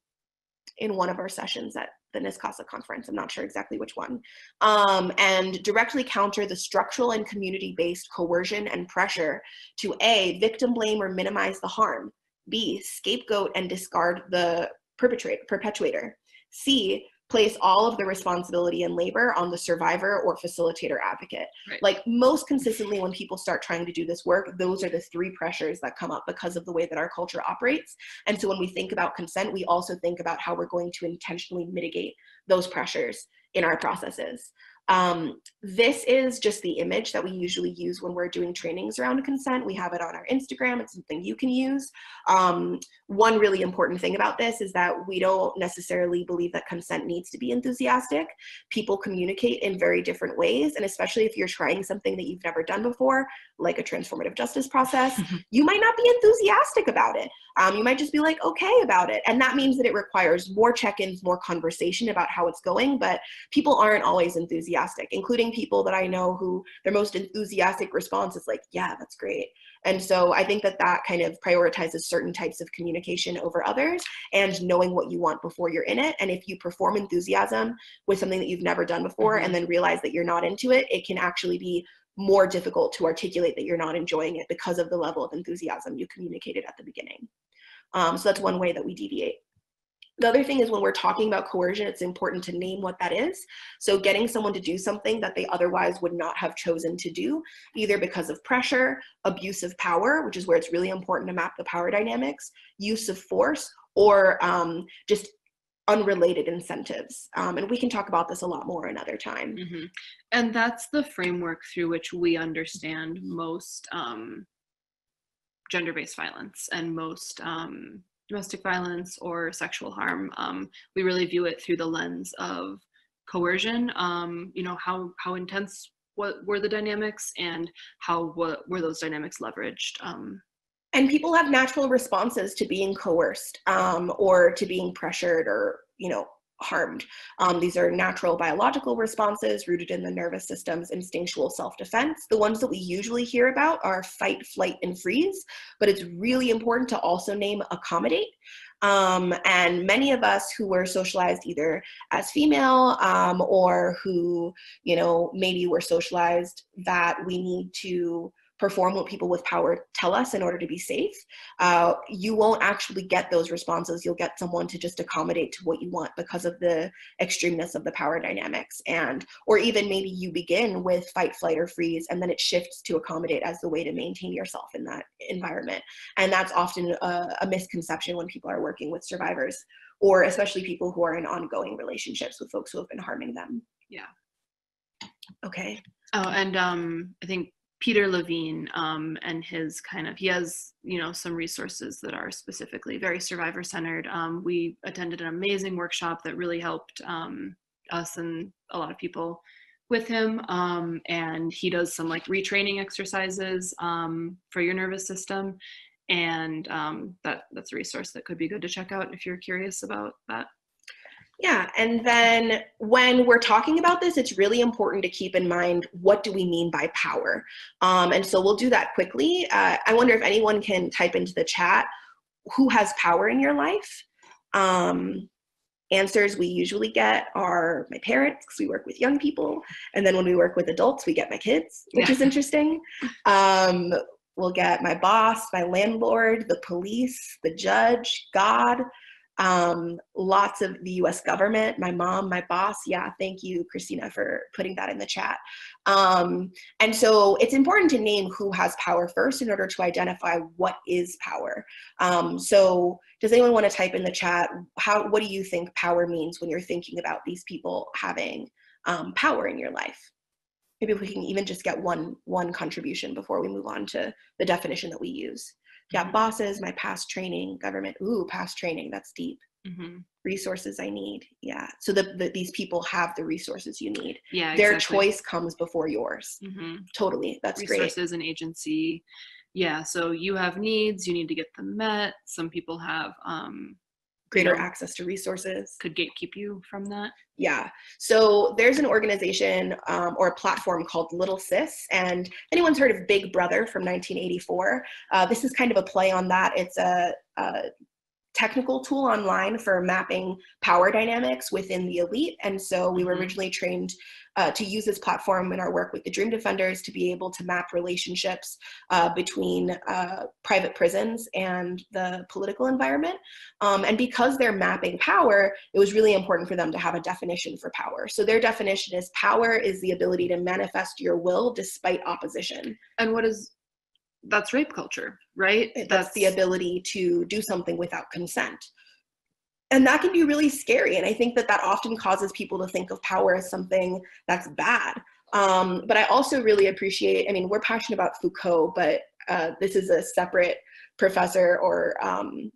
in one of our sessions at the NYSCASA conference. I'm not sure exactly which one. Um, and directly counter the structural and community-based coercion and pressure to A, victim blame or minimize the harm, B, scapegoat and discard the perpetrator, perpetuator, C, place all of the responsibility and labor on the survivor or facilitator advocate. Right. Like most consistently, when people start trying to do this work, those are the three pressures that come up because of the way that our culture operates. And so when we think about consent, we also think about how we're going to intentionally mitigate those pressures in our processes. Um, this is just the image that we usually use when we're doing trainings around consent. We have it on our Instagram. It's something you can use. Um, one really important thing about this is that we don't necessarily believe that consent needs to be enthusiastic. People communicate in very different ways, and especially if you're trying something that you've never done before, like a transformative justice process, you might not be enthusiastic about it. Um, you might just be like okay about it, and that means that it requires more check-ins, more conversation about how it's going. But people aren't always enthusiastic enthusiastic, including people that I know who their most enthusiastic response is like, yeah, that's great. And so I think that that kind of prioritizes certain types of communication over others and knowing what you want before you're in it. And if you perform enthusiasm with something that you've never done before mm-hmm. and then realize that you're not into it, it can actually be more difficult to articulate that you're not enjoying it because of the level of enthusiasm you communicated at the beginning. Um, so that's one way that we deviate. The other thing is when we're talking about coercion, it's important to name what that is. So getting someone to do something that they otherwise would not have chosen to do, either because of pressure, abuse of power, which is where it's really important to map the power dynamics, use of force, or um, just unrelated incentives. Um, and we can talk about this a lot more another time. hmm And that's the framework through which we understand most um, gender based violence and most um, domestic violence or sexual harm. Um, we really view it through the lens of coercion. Um, you know, how, how intense what were the dynamics and how what were those dynamics leveraged um, and people have natural responses to being coerced um, or to being pressured or you know harmed. Um, these are natural biological responses rooted in the nervous system's instinctual self-defense. The ones that we usually hear about are fight flight and freeze but it's really important to also name accommodate. Um, and many of us who were socialized either as female um, or who you know maybe were socialized that we need to perform what people with power tell us in order to be safe, uh, you won't actually get those responses. You'll get someone to just accommodate to what you want because of the extremeness of the power dynamics. And, or even maybe you begin with fight, flight, or freeze, and then it shifts to accommodate as the way to maintain yourself in that environment. And that's often a, a misconception when people are working with survivors, or especially people who are in ongoing relationships with folks who have been harming them. Yeah. Okay. Oh, and um, I think Peter Levine um, and his kind of he has you know some resources that are specifically very survivor centered. Um, we attended an amazing workshop that really helped um, us and a lot of people with him, um, and he does some like retraining exercises um, for your nervous system, and um, that that's a resource that could be good to check out if you're curious about that. Yeah, and then when we're talking about this, it's really important to keep in mind what do we mean by power. Um, and so we'll do that quickly. Uh, I wonder if anyone can type into the chat who has power in your life. Um, answers we usually get are my parents because we work with young people, and then when we work with adults, we get my kids, which Yeah. is interesting. Um, we'll get my boss, my landlord, the police, the judge, God um, lots of the US government, my mom, my boss. Yeah, thank you, Christina, for putting that in the chat. Um, and so it's important to name who has power first in order to identify what is power. Um, so does anyone want to type in the chat, how, what do you think power means when you're thinking about these people having um, power in your life? Maybe we can even just get one, one contribution before we move on to the definition that we use. Yeah, bosses, my past training, government. Ooh, past training. That's deep. hmm Resources I need. Yeah. So that the, these people have the resources you need. Yeah, Their exactly. choice comes before yours. hmm Totally. That's great. resources and agency. Yeah, so you have needs, you need to get them met. Some people have um, Greater access to resources. could gatekeep you from that. Yeah. So there's an organization um, or a platform called LittleSis, and anyone's heard of Big Brother from 1984? Uh, this is kind of a play on that. It's a, a technical tool online for mapping power dynamics within the elite. And so we were Mhm. originally trained uh, to use this platform in our work with the Dream Defenders to be able to map relationships uh, between uh, private prisons and the political environment. Um, and because they're mapping power, it was really important for them to have a definition for power. So their definition is power is the ability to manifest your will despite opposition. And what is that's rape culture, right? That's, the ability to do something without consent. And that can be really scary. And I think that that often causes people to think of power as something that's bad. Um, but I also really appreciate, I mean, we're passionate about Foucault, but uh, this is a separate professor or um,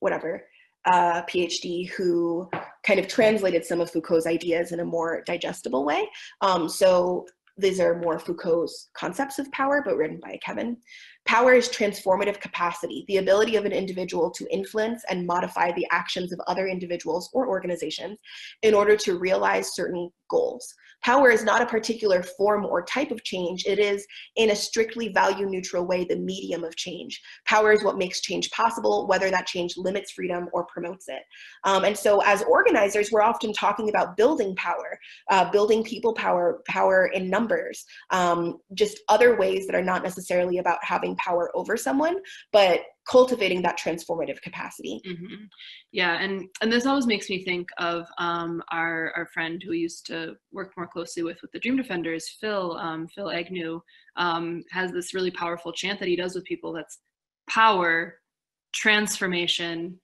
whatever, uh, PhD who kind of translated some of Foucault's ideas in a more digestible way. Um, so these are more Foucault's concepts of power, but written by Kevin. Power is transformative capacity, the ability of an individual to influence and modify the actions of other individuals or organizations in order to realize certain goals. Power is not a particular form or type of change, it is, in a strictly value neutral way, the medium of change. Power is what makes change possible, whether that change limits freedom or promotes it. Um, and so, as organizers, we're often talking about building power, uh, building people power, power in numbers, um, just other ways that are not necessarily about having power over someone, but cultivating that transformative capacity. hmm Yeah, and and this always makes me think of um, our our friend who we used to work more closely with with the Dream Defenders, Phil um, Phil Agnew, um, has this really powerful chant that he does with people. That's power, transformation,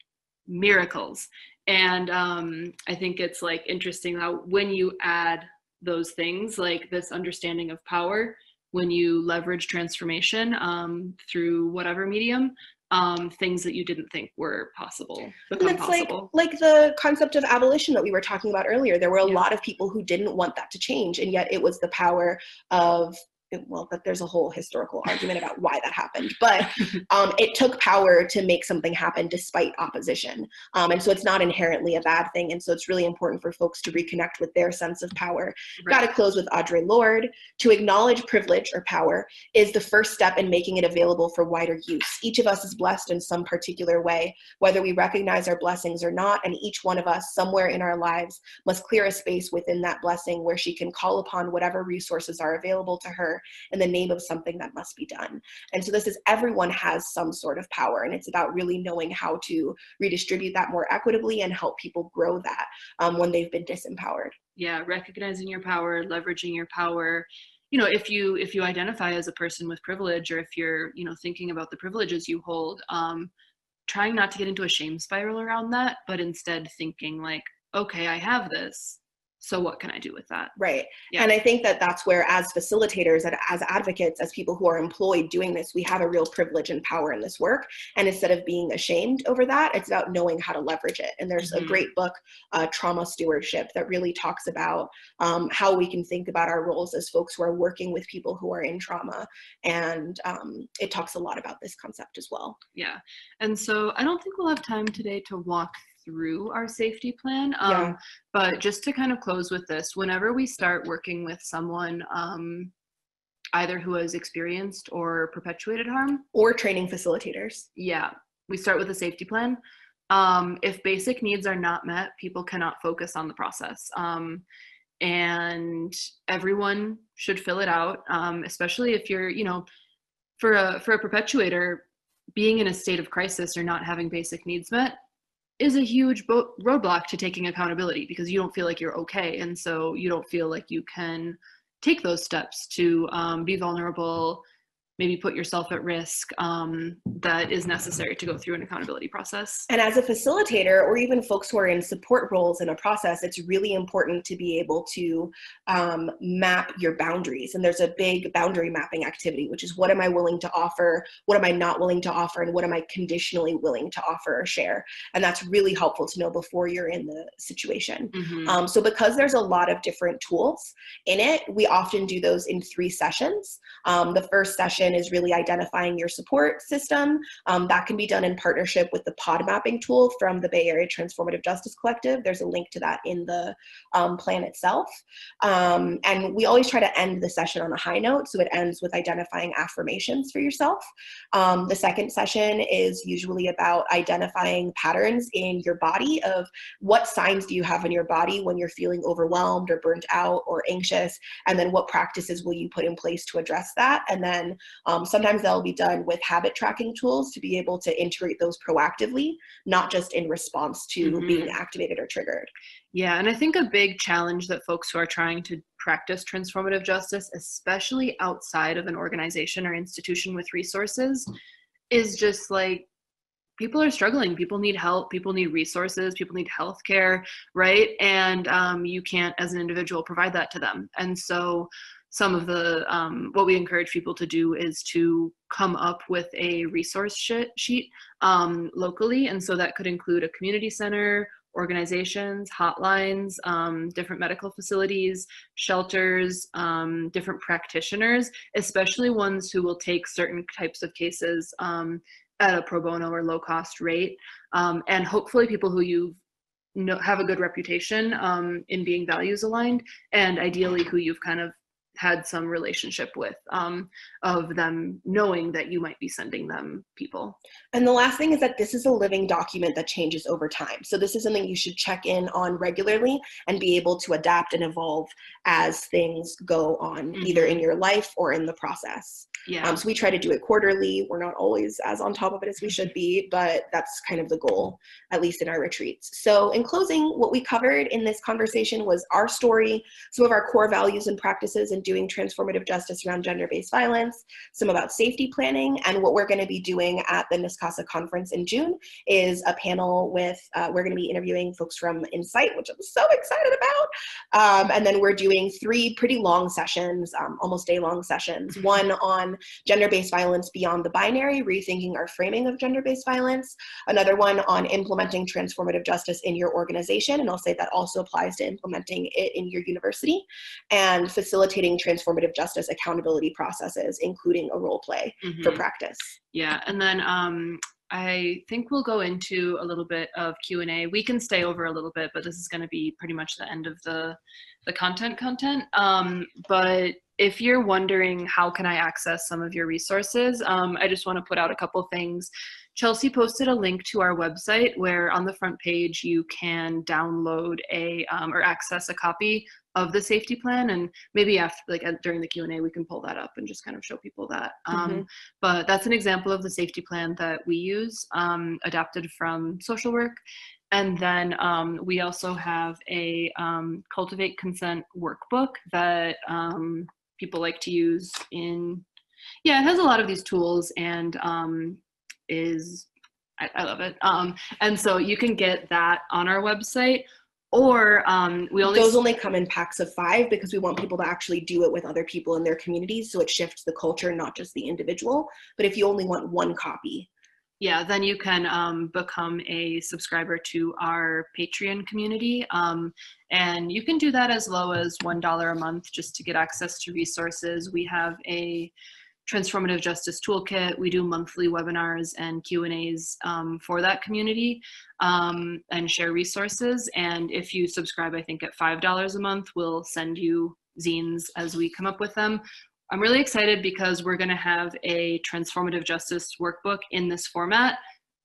miracles, and um, I think it's like interesting how when you add those things, like this understanding of power, when you leverage transformation um, through whatever medium, um, things that you didn't think were possible become And it's like possible. like the concept of abolition that we were talking about earlier. There were a Yeah. lot of people who didn't want that to change, and yet it was the power of well, but there's a whole historical argument about why that happened. But um, it took power to make something happen despite opposition, um, and so it's not inherently a bad thing. And so it's really important for folks to reconnect with their sense of power. Got to close with Audre Lorde. To acknowledge privilege or power is the first step in making it available for wider use. Each of us is blessed in some particular way, whether we recognize our blessings or not, and each one of us, somewhere in our lives, must clear a space within that blessing where she can call upon whatever resources are available to her in the name of something that must be done. And so this is everyone has some sort of power, and it's about really knowing how to redistribute that more equitably and help people grow that um, when they've been disempowered. yeah recognizing your power leveraging your power you know if you if you identify as a person with privilege or if you're you know thinking about the privileges you hold um trying not to get into a shame spiral around that but instead thinking like okay i have this so what can i do with that Right. Yeah. And I think that that's where, as facilitators and as advocates, as people who are employed doing this, we have a real privilege and power in this work. And instead of being ashamed over that, it's about knowing how to leverage it. And there's Mhm. a great book, uh, Trauma Stewardship, that really talks about um, how we can think about our roles as folks who are working with people who are in trauma. And um, it talks a lot about this concept as well. yeah and so i don't think we'll have time today to walk through our safety plan um, Yeah. but just to kind of close with this whenever we start working with someone um, either who has experienced or perpetuated harm Or training facilitators. yeah we start with a safety plan um, if basic needs are not met people cannot focus on the process um, and everyone should fill it out um, especially if you're you know for a for a perpetuator being in a state of crisis or not having basic needs met is a huge bo- roadblock to taking accountability because you don't feel like you're okay. And so you don't feel like you can take those steps to um, be vulnerable maybe put yourself at risk um, that is necessary to go through an accountability process And as a facilitator, or even folks who are in support roles in a process, it's really important to be able to um, map your boundaries. And there's a big boundary mapping activity, which is what am I willing to offer? What am I not willing to offer? And what am I conditionally willing to offer or share? And that's really helpful to know before you're in the situation. Mhm. Um, so because there's a lot of different tools in it, we often do those in three sessions. Um, the first session is really identifying your support system. Um, that can be done in partnership with the pod mapping tool from the Bay Area Transformative Justice Collective. There's a link to that in the um, plan itself. Um, and we always try to end the session on a high note, so it ends with identifying affirmations for yourself. Um, the second session is usually about identifying patterns in your body of what signs do you have in your body when you're feeling overwhelmed or burnt out or anxious and then what practices will you put in place to address that and then um, sometimes that'll be done with habit tracking tools to be able to integrate those proactively not just in response to Mhm. being activated or triggered Yeah, and I think a big challenge that folks who are trying to practice transformative justice, especially outside of an organization or institution with resources, is just like people are struggling. People need help. People need resources. People need healthcare, right? And um, you can't, as an individual, provide that to them. And so, some of the um, what we encourage people to do is to come up with a resource sh- sheet um, locally, and so that could include a community center organizations, hotlines, um, different medical facilities, shelters, um, different practitioners, especially ones who will take certain types of cases um, at a pro bono or low cost rate, um, and hopefully people who you know have a good reputation um, in being values aligned, and ideally who you've kind of had some relationship with um, of them knowing that you might be sending them people. And the last thing is that this is a living document that changes over time. So this is something you should check in on regularly and be able to adapt and evolve as things go on, either Mhm. in your life or in the process. Yeah. Um, so we try to do it quarterly. We're not always as on top of it as we should be, but that's kind of the goal, at least in our retreats. So, in closing, what we covered in this conversation was our story, some of our core values and practices in doing transformative justice around gender based violence, some about safety planning, and what we're going to be doing at the NYSCASA conference in June is a panel with, uh, we're going to be interviewing folks from INCITE, which I'm so excited about. Um, and then we're doing three pretty long sessions, um, almost day long sessions, one on gender-based violence beyond the binary, rethinking our framing of gender-based violence. Another one on implementing transformative justice in your organization, and I'll say that also applies to implementing it in your university, and facilitating transformative justice accountability processes, including a role play Mhm. for practice. Yeah, and then um, I think we'll go into a little bit of Q and A. We can stay over a little bit, but this is going to be pretty much the end of the the content content. Um, but if you're wondering how can I access some of your resources, um, I just want to put out a couple things. Chelsea posted a link to our website where on the front page you can download a um, or access a copy of the safety plan and maybe after like during the q&a we can pull that up and just kind of show people that. Um, but that's an example of the safety plan that we use um, adapted from social work. And then um, we also have a um, cultivate consent workbook that um, people like to use in yeah it has a lot of these tools and um, is I, I love it. Um, and so you can get that on our website or um, we only Those only come in packs of five because we want people to actually do it with other people in their communities. So it shifts the culture, not just the individual. But if you only want one copy, yeah then you can um, become a subscriber to our patreon community um, and you can do that as low as one dollar a month just to get access to resources we have a transformative justice toolkit. We do monthly webinars and q and a's um, for that community um, and share resources. And if you subscribe i think at five dollars a month we'll send you zines as we come up with them. I'm really excited because we're going to have a transformative justice workbook in this format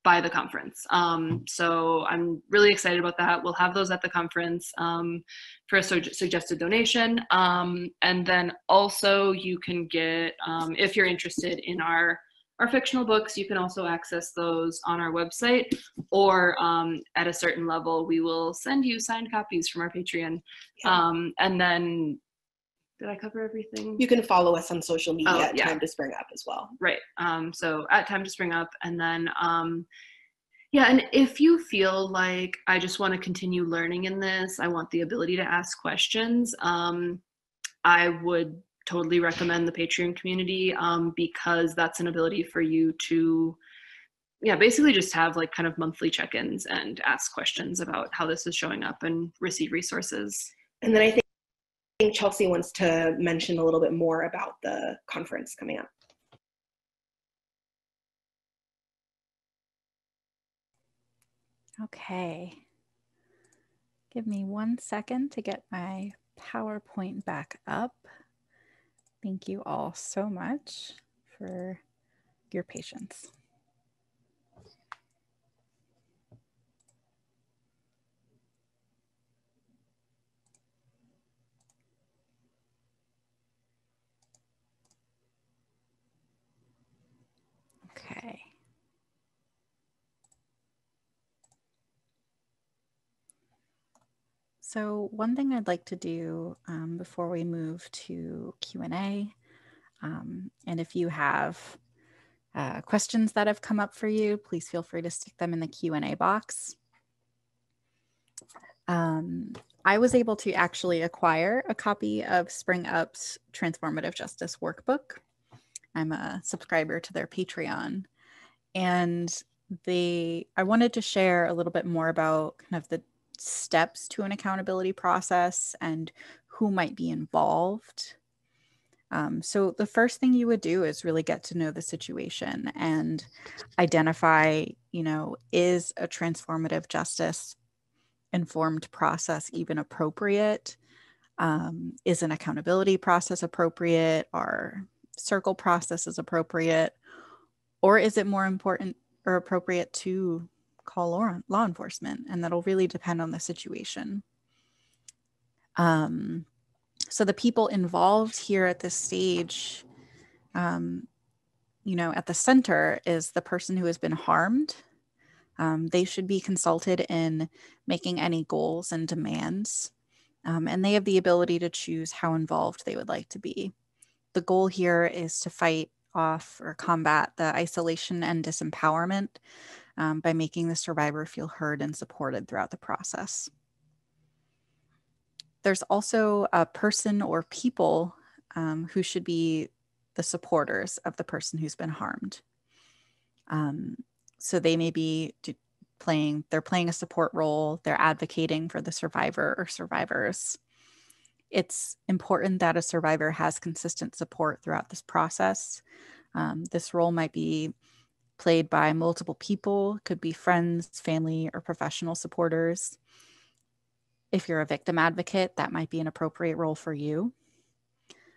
by the conference. Um, so I'm really excited about that. We'll have those at the conference um, for a su- suggested donation. Um, and then also you can get, um, if you're interested in our our fictional books, you can also access those on our website, or um, at a certain level, we will send you signed copies from our Patreon. Yeah. Um, and then, did I cover everything? you can follow us on social media Oh, at yeah. Time to Spring Up as well. Right. Um, so at time to spring up, and then um, yeah, and if you feel like I just want to continue learning in this, I want the ability to ask questions. Um, I would totally recommend the Patreon community um, because that's an ability for you to yeah basically just have like kind of monthly check-ins and ask questions about how this is showing up and receive resources And then I think, think Chelsea wants to mention a little bit more about the conference coming up. Okay. Give me one second to get my PowerPoint back up. Thank you all so much for your patience. Okay. So one thing I'd like to do um, before we move to Q and A, um, and if you have uh, questions that have come up for you, please feel free to stick them in the Q and A box. Um, I was able to actually acquire a copy of Spring Up's Transformative Justice Workbook. I'm a subscriber to their Patreon, and they I wanted to share a little bit more about kind of the steps to an accountability process and who might be involved. Um, so, the first thing you would do is really get to know the situation and identify, you know, is a transformative justice informed process even appropriate? Um, is an accountability process appropriate? Are circle processes appropriate? Or is it more important or appropriate to call law, law enforcement? And that'll really depend on the situation. Um, so the people involved here at this stage, um, you know, at the center is the person who has been harmed. Um, they should be consulted in making any goals and demands, um, and they have the ability to choose how involved they would like to be. The goal here is to fight off or combat the isolation and disempowerment um, by making the survivor feel heard and supported throughout the process. There's also a person or people um, who should be the supporters of the person who's been harmed. Um, so they may be playing, they're playing a support role, they're advocating for the survivor or survivors. It's important that a survivor has consistent support throughout this process. Um, this role might be played by multiple people, could be friends, family, or professional supporters. If you're a victim advocate, that might be an appropriate role for you.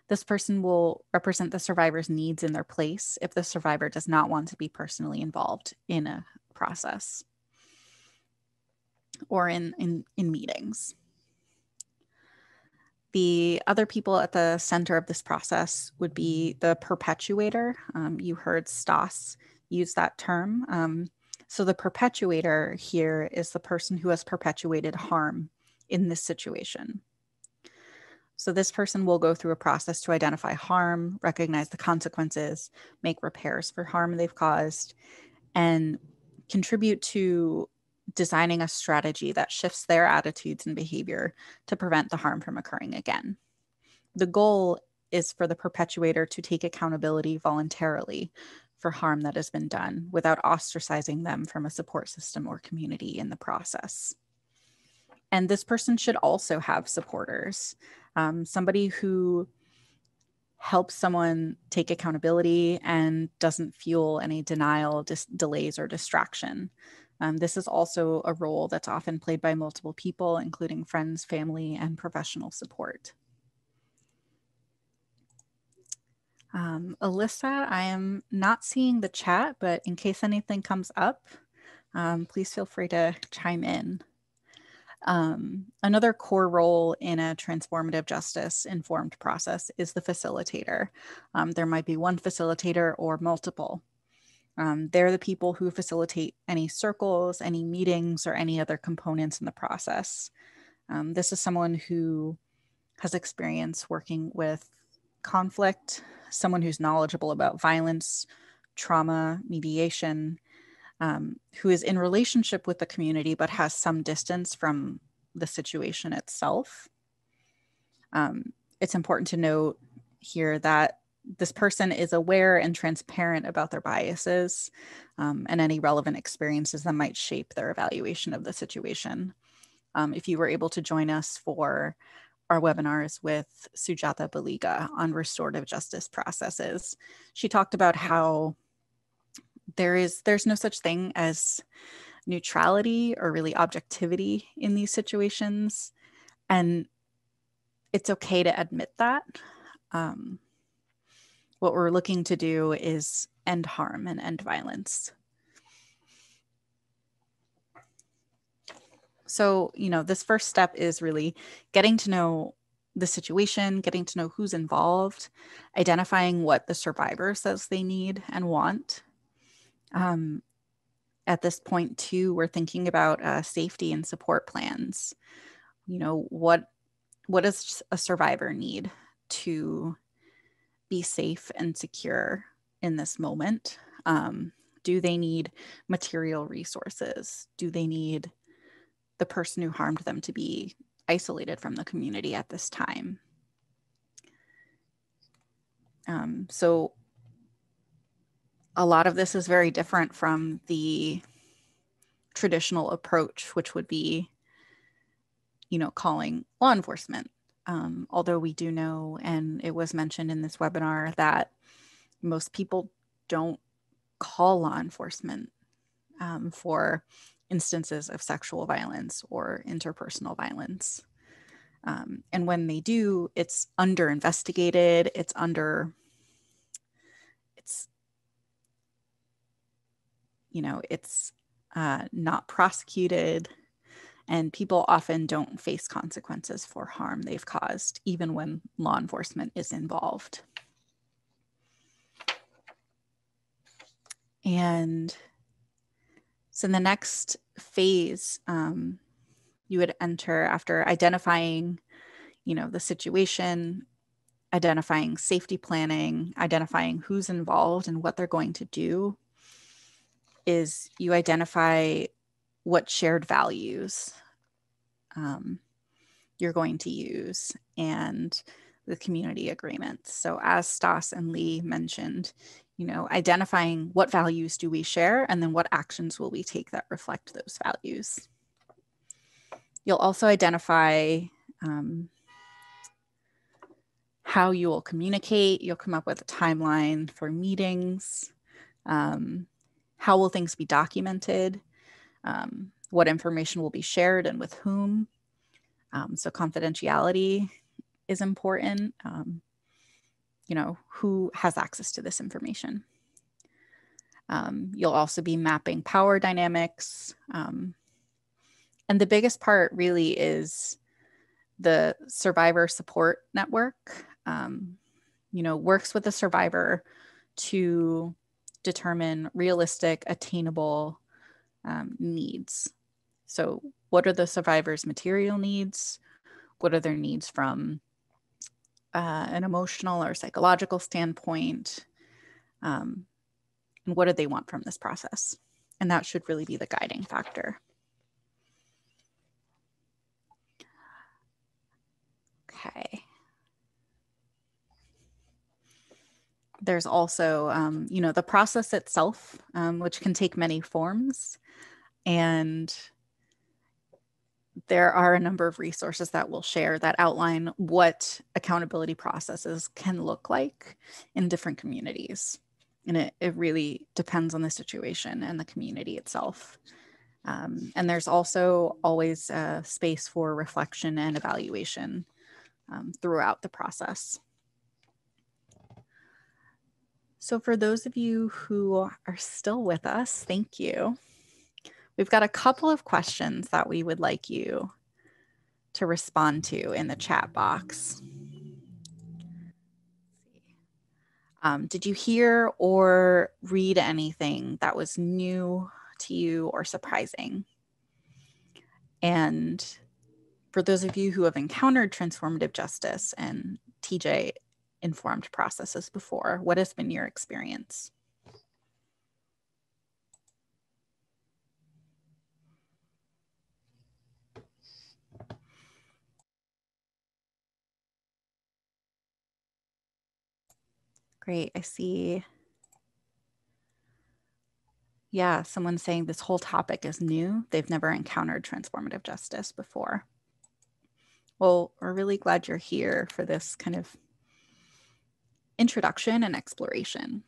This person will represent the survivor's needs in their place if the survivor does not want to be personally involved in a process or in, in, in meetings. The other people at the center of this process would be the perpetuator. Um, you heard Stas use that term. Um, so the perpetuator here is the person who has perpetuated harm in this situation. So this person will go through a process to identify harm, recognize the consequences, make repairs for harm they've caused, and contribute to designing a strategy that shifts their attitudes and behavior to prevent the harm from occurring again. The goal is for the perpetuator to take accountability voluntarily for harm that has been done without ostracizing them from a support system or community in the process. And this person should also have supporters, um, somebody who helps someone take accountability and doesn't fuel any denial, dis- delays, or distraction. Um, this is also a role that's often played by multiple people, including friends, family, and professional support. Um, Alyssa, I am not seeing the chat, but in case anything comes up, um, please feel free to chime in. Um, another core role in a transformative justice informed process is the facilitator. Um, there might be one facilitator or multiple. Um, they're the people who facilitate any circles, any meetings, or any other components in the process. Um, this is someone who has experience working with conflict, someone who's knowledgeable about violence, trauma, mediation, um, who is in relationship with the community but has some distance from the situation itself. Um, it's important to note here that this person is aware and transparent about their biases um, and any relevant experiences that might shape their evaluation of the situation. Um, if you were able to join us for our webinars with Sujatha Baliga on restorative justice processes. She talked about how there is there's no such thing as neutrality or really objectivity in these situations and it's okay to admit that um, what we're looking to do is end harm and end violence So, you know, this first step is really getting to know the situation, getting to know who's involved, identifying what the survivor says they need and want. Um, at this point, too, we're thinking about uh, safety and support plans. You know, what what does a survivor need to be safe and secure in this moment? Um, do they need material resources? Do they need the person who harmed them to be isolated from the community at this time. Um, so a lot of this is very different from the traditional approach, which would be, you know, calling law enforcement. Um, although we do know, and it was mentioned in this webinar, that most people don't call law enforcement um, for instances of sexual violence or interpersonal violence. Um, and when they do, it's under investigated, it's under, it's, you know, it's uh, not prosecuted. And people often don't face consequences for harm they've caused, even when law enforcement is involved. And so in the next phase um, you would enter after identifying, you know, the situation, identifying safety planning, identifying who's involved and what they're going to do, is you identify what shared values um, you're going to use and the community agreements. So as Stas and Lea mentioned, you know, identifying what values do we share and then what actions will we take that reflect those values. You'll also identify um, how you will communicate. You'll come up with a timeline for meetings. Um, how will things be documented? Um, what information will be shared and with whom? Um, so confidentiality is important. Um, you know, who has access to this information. Um, you'll also be mapping power dynamics. Um, and the biggest part really is the survivor support network, um, you know, works with the survivor to determine realistic, attainable um, needs. So, what are the survivor's material needs? What are their needs from uh, an emotional or psychological standpoint? Um, and what do they want from this process? And that should really be the guiding factor. Okay. There's also, um, you know, the process itself, um, which can take many forms. And there are a number of resources that we'll share that outline what accountability processes can look like in different communities. And it, it really depends on the situation and the community itself. Um, and there's also always a space for reflection and evaluation um, throughout the process. So, for those of you who are still with us, thank you. We've got a couple of questions that we would like you to respond to in the chat box. Um, did you hear or read anything that was new to you or surprising? And for those of you who have encountered transformative justice and TJ informed processes before, what has been your experience? Great. I see. Yeah, someone saying this whole topic is new. They've never encountered transformative justice before. Well, we're really glad you're here for this kind of introduction and exploration.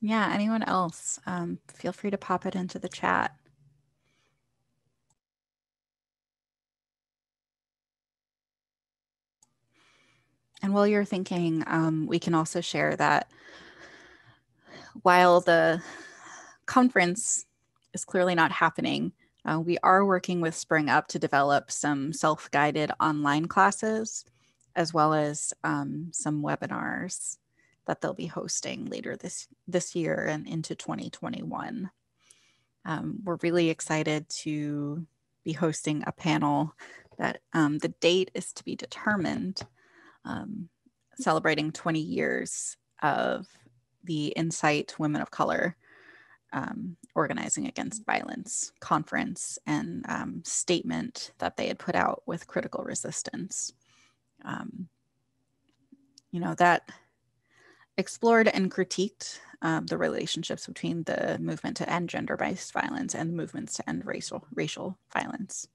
Yeah, anyone else? Um, feel free to pop it into the chat. And while you're thinking, um, we can also share that while the conference is clearly not happening, uh, we are working with Spring Up to develop some self guided online classes, as well as um, some webinars that they'll be hosting later this, this year and into 2021. Um, we're really excited to be hosting a panel that um, the date is to be determined um, celebrating 20 years of the INCITE Women of Color um, Organizing Against Violence conference and um, statement that they had put out with critical resistance. Um, you know, that explored and critiqued um, the relationships between the movement to end gender based violence and the movements to end racial, racial violence.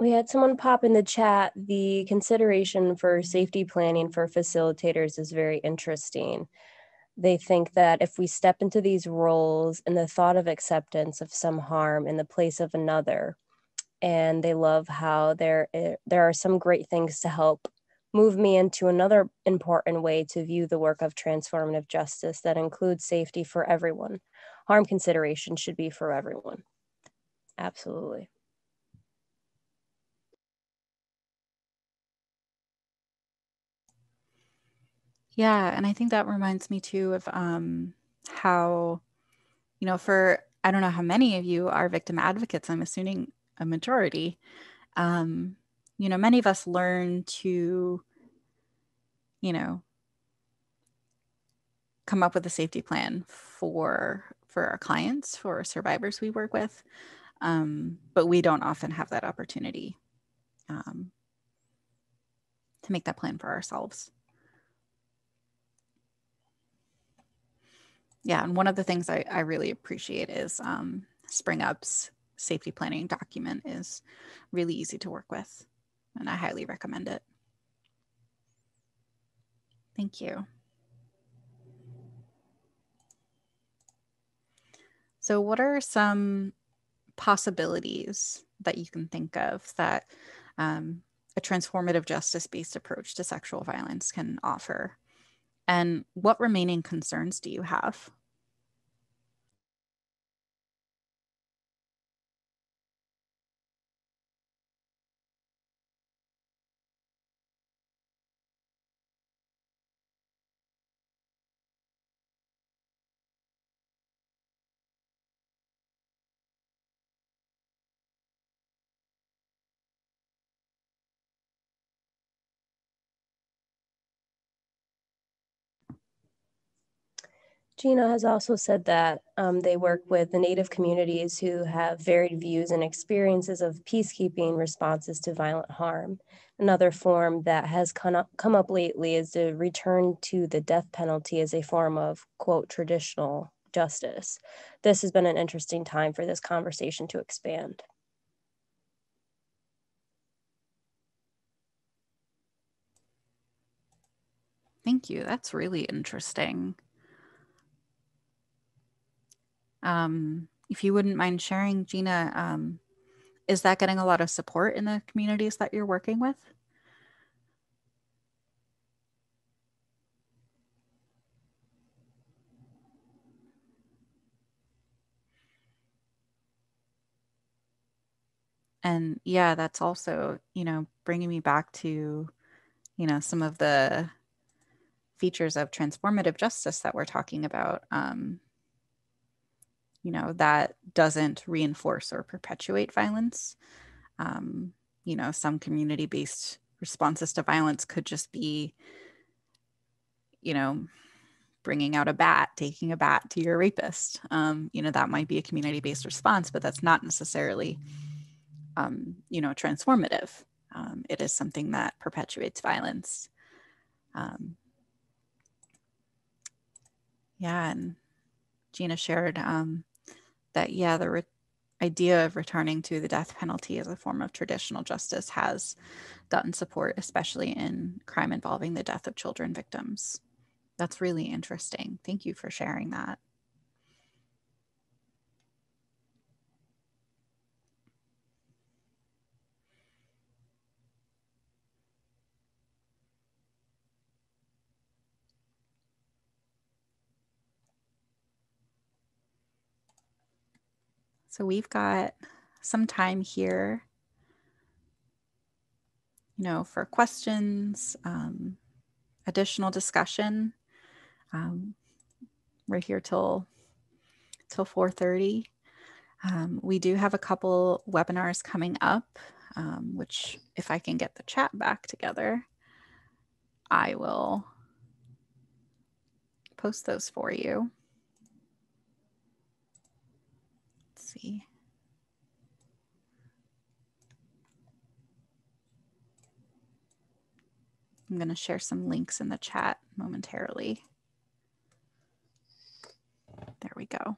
We had someone pop in the chat. The consideration for safety planning for facilitators is very interesting. They think that if we step into these roles and the thought of acceptance of some harm in the place of another, and they love how there there are some great things to help move me into another important way to view the work of transformative justice that includes safety for everyone harm consideration should be for everyone. Absolutely. Yeah, and I think that reminds me too of um, how, you know, for I don't know how many of you are victim advocates. I'm assuming a majority. Um, you know, many of us learn to, you know, come up with a safety plan for for our clients, for survivors we work with, um, but we don't often have that opportunity um, to make that plan for ourselves. Yeah, and one of the things I, I really appreciate is um, Spring Up's safety planning document is really easy to work with, and I highly recommend it. Thank you. So, what are some possibilities that you can think of that um, a transformative justice based approach to sexual violence can offer? And what remaining concerns do you have? Gina has also said that um, they work with the Native communities who have varied views and experiences of peacekeeping responses to violent harm. Another form that has come up, come up lately is the return to the death penalty as a form of, quote, traditional justice. This has been an interesting time for this conversation to expand. Thank you. That's really interesting. Um, if you wouldn't mind sharing, Gina, um, is that getting a lot of support in the communities that you're working with? And yeah, that's also, you know, bringing me back to, you know, some of the features of transformative justice that we're talking about. Um, you know, that doesn't reinforce or perpetuate violence. Um, you know, some community based responses to violence could just be, you know, bringing out a bat, taking a bat to your rapist. Um, you know, that might be a community based response, but that's not necessarily, um, you know, transformative. Um, it is something that perpetuates violence. Um, yeah, and Gina shared um, that, yeah, the re- idea of returning to the death penalty as a form of traditional justice has gotten support, especially in crime involving the death of children victims. That's really interesting. Thank you for sharing that. So we've got some time here, you know, for questions, um, additional discussion. Um, we're here till till 4:30. Um, we do have a couple webinars coming up, um, which if I can get the chat back together, I will post those for you. See. I'm going to share some links in the chat momentarily. There we go.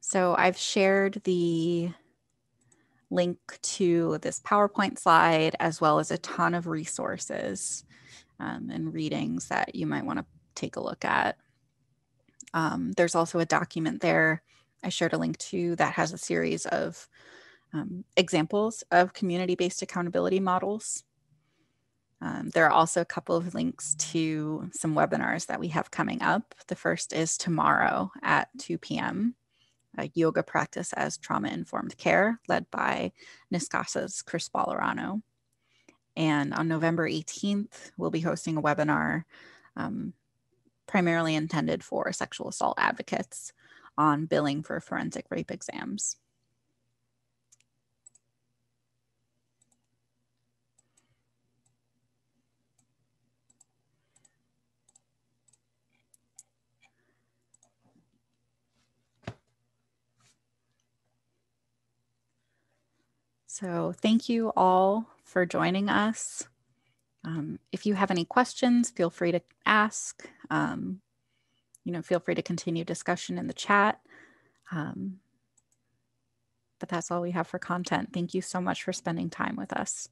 So I've shared the link to this PowerPoint slide as well as a ton of resources um, and readings that you might want to take a look at. Um, there's also a document there I shared a link to that has a series of um, examples of community-based accountability models. Um, there are also a couple of links to some webinars that we have coming up. The first is tomorrow at 2 p.m. yoga practice as trauma informed care, led by NYSCASA's Chris Ballerano. And on November 18th, we'll be hosting a webinar um, primarily intended for sexual assault advocates on billing for forensic rape exams. So thank you all for joining us. Um, if you have any questions, feel free to ask. Um, you know, feel free to continue discussion in the chat. Um, but that's all we have for content. Thank you so much for spending time with us.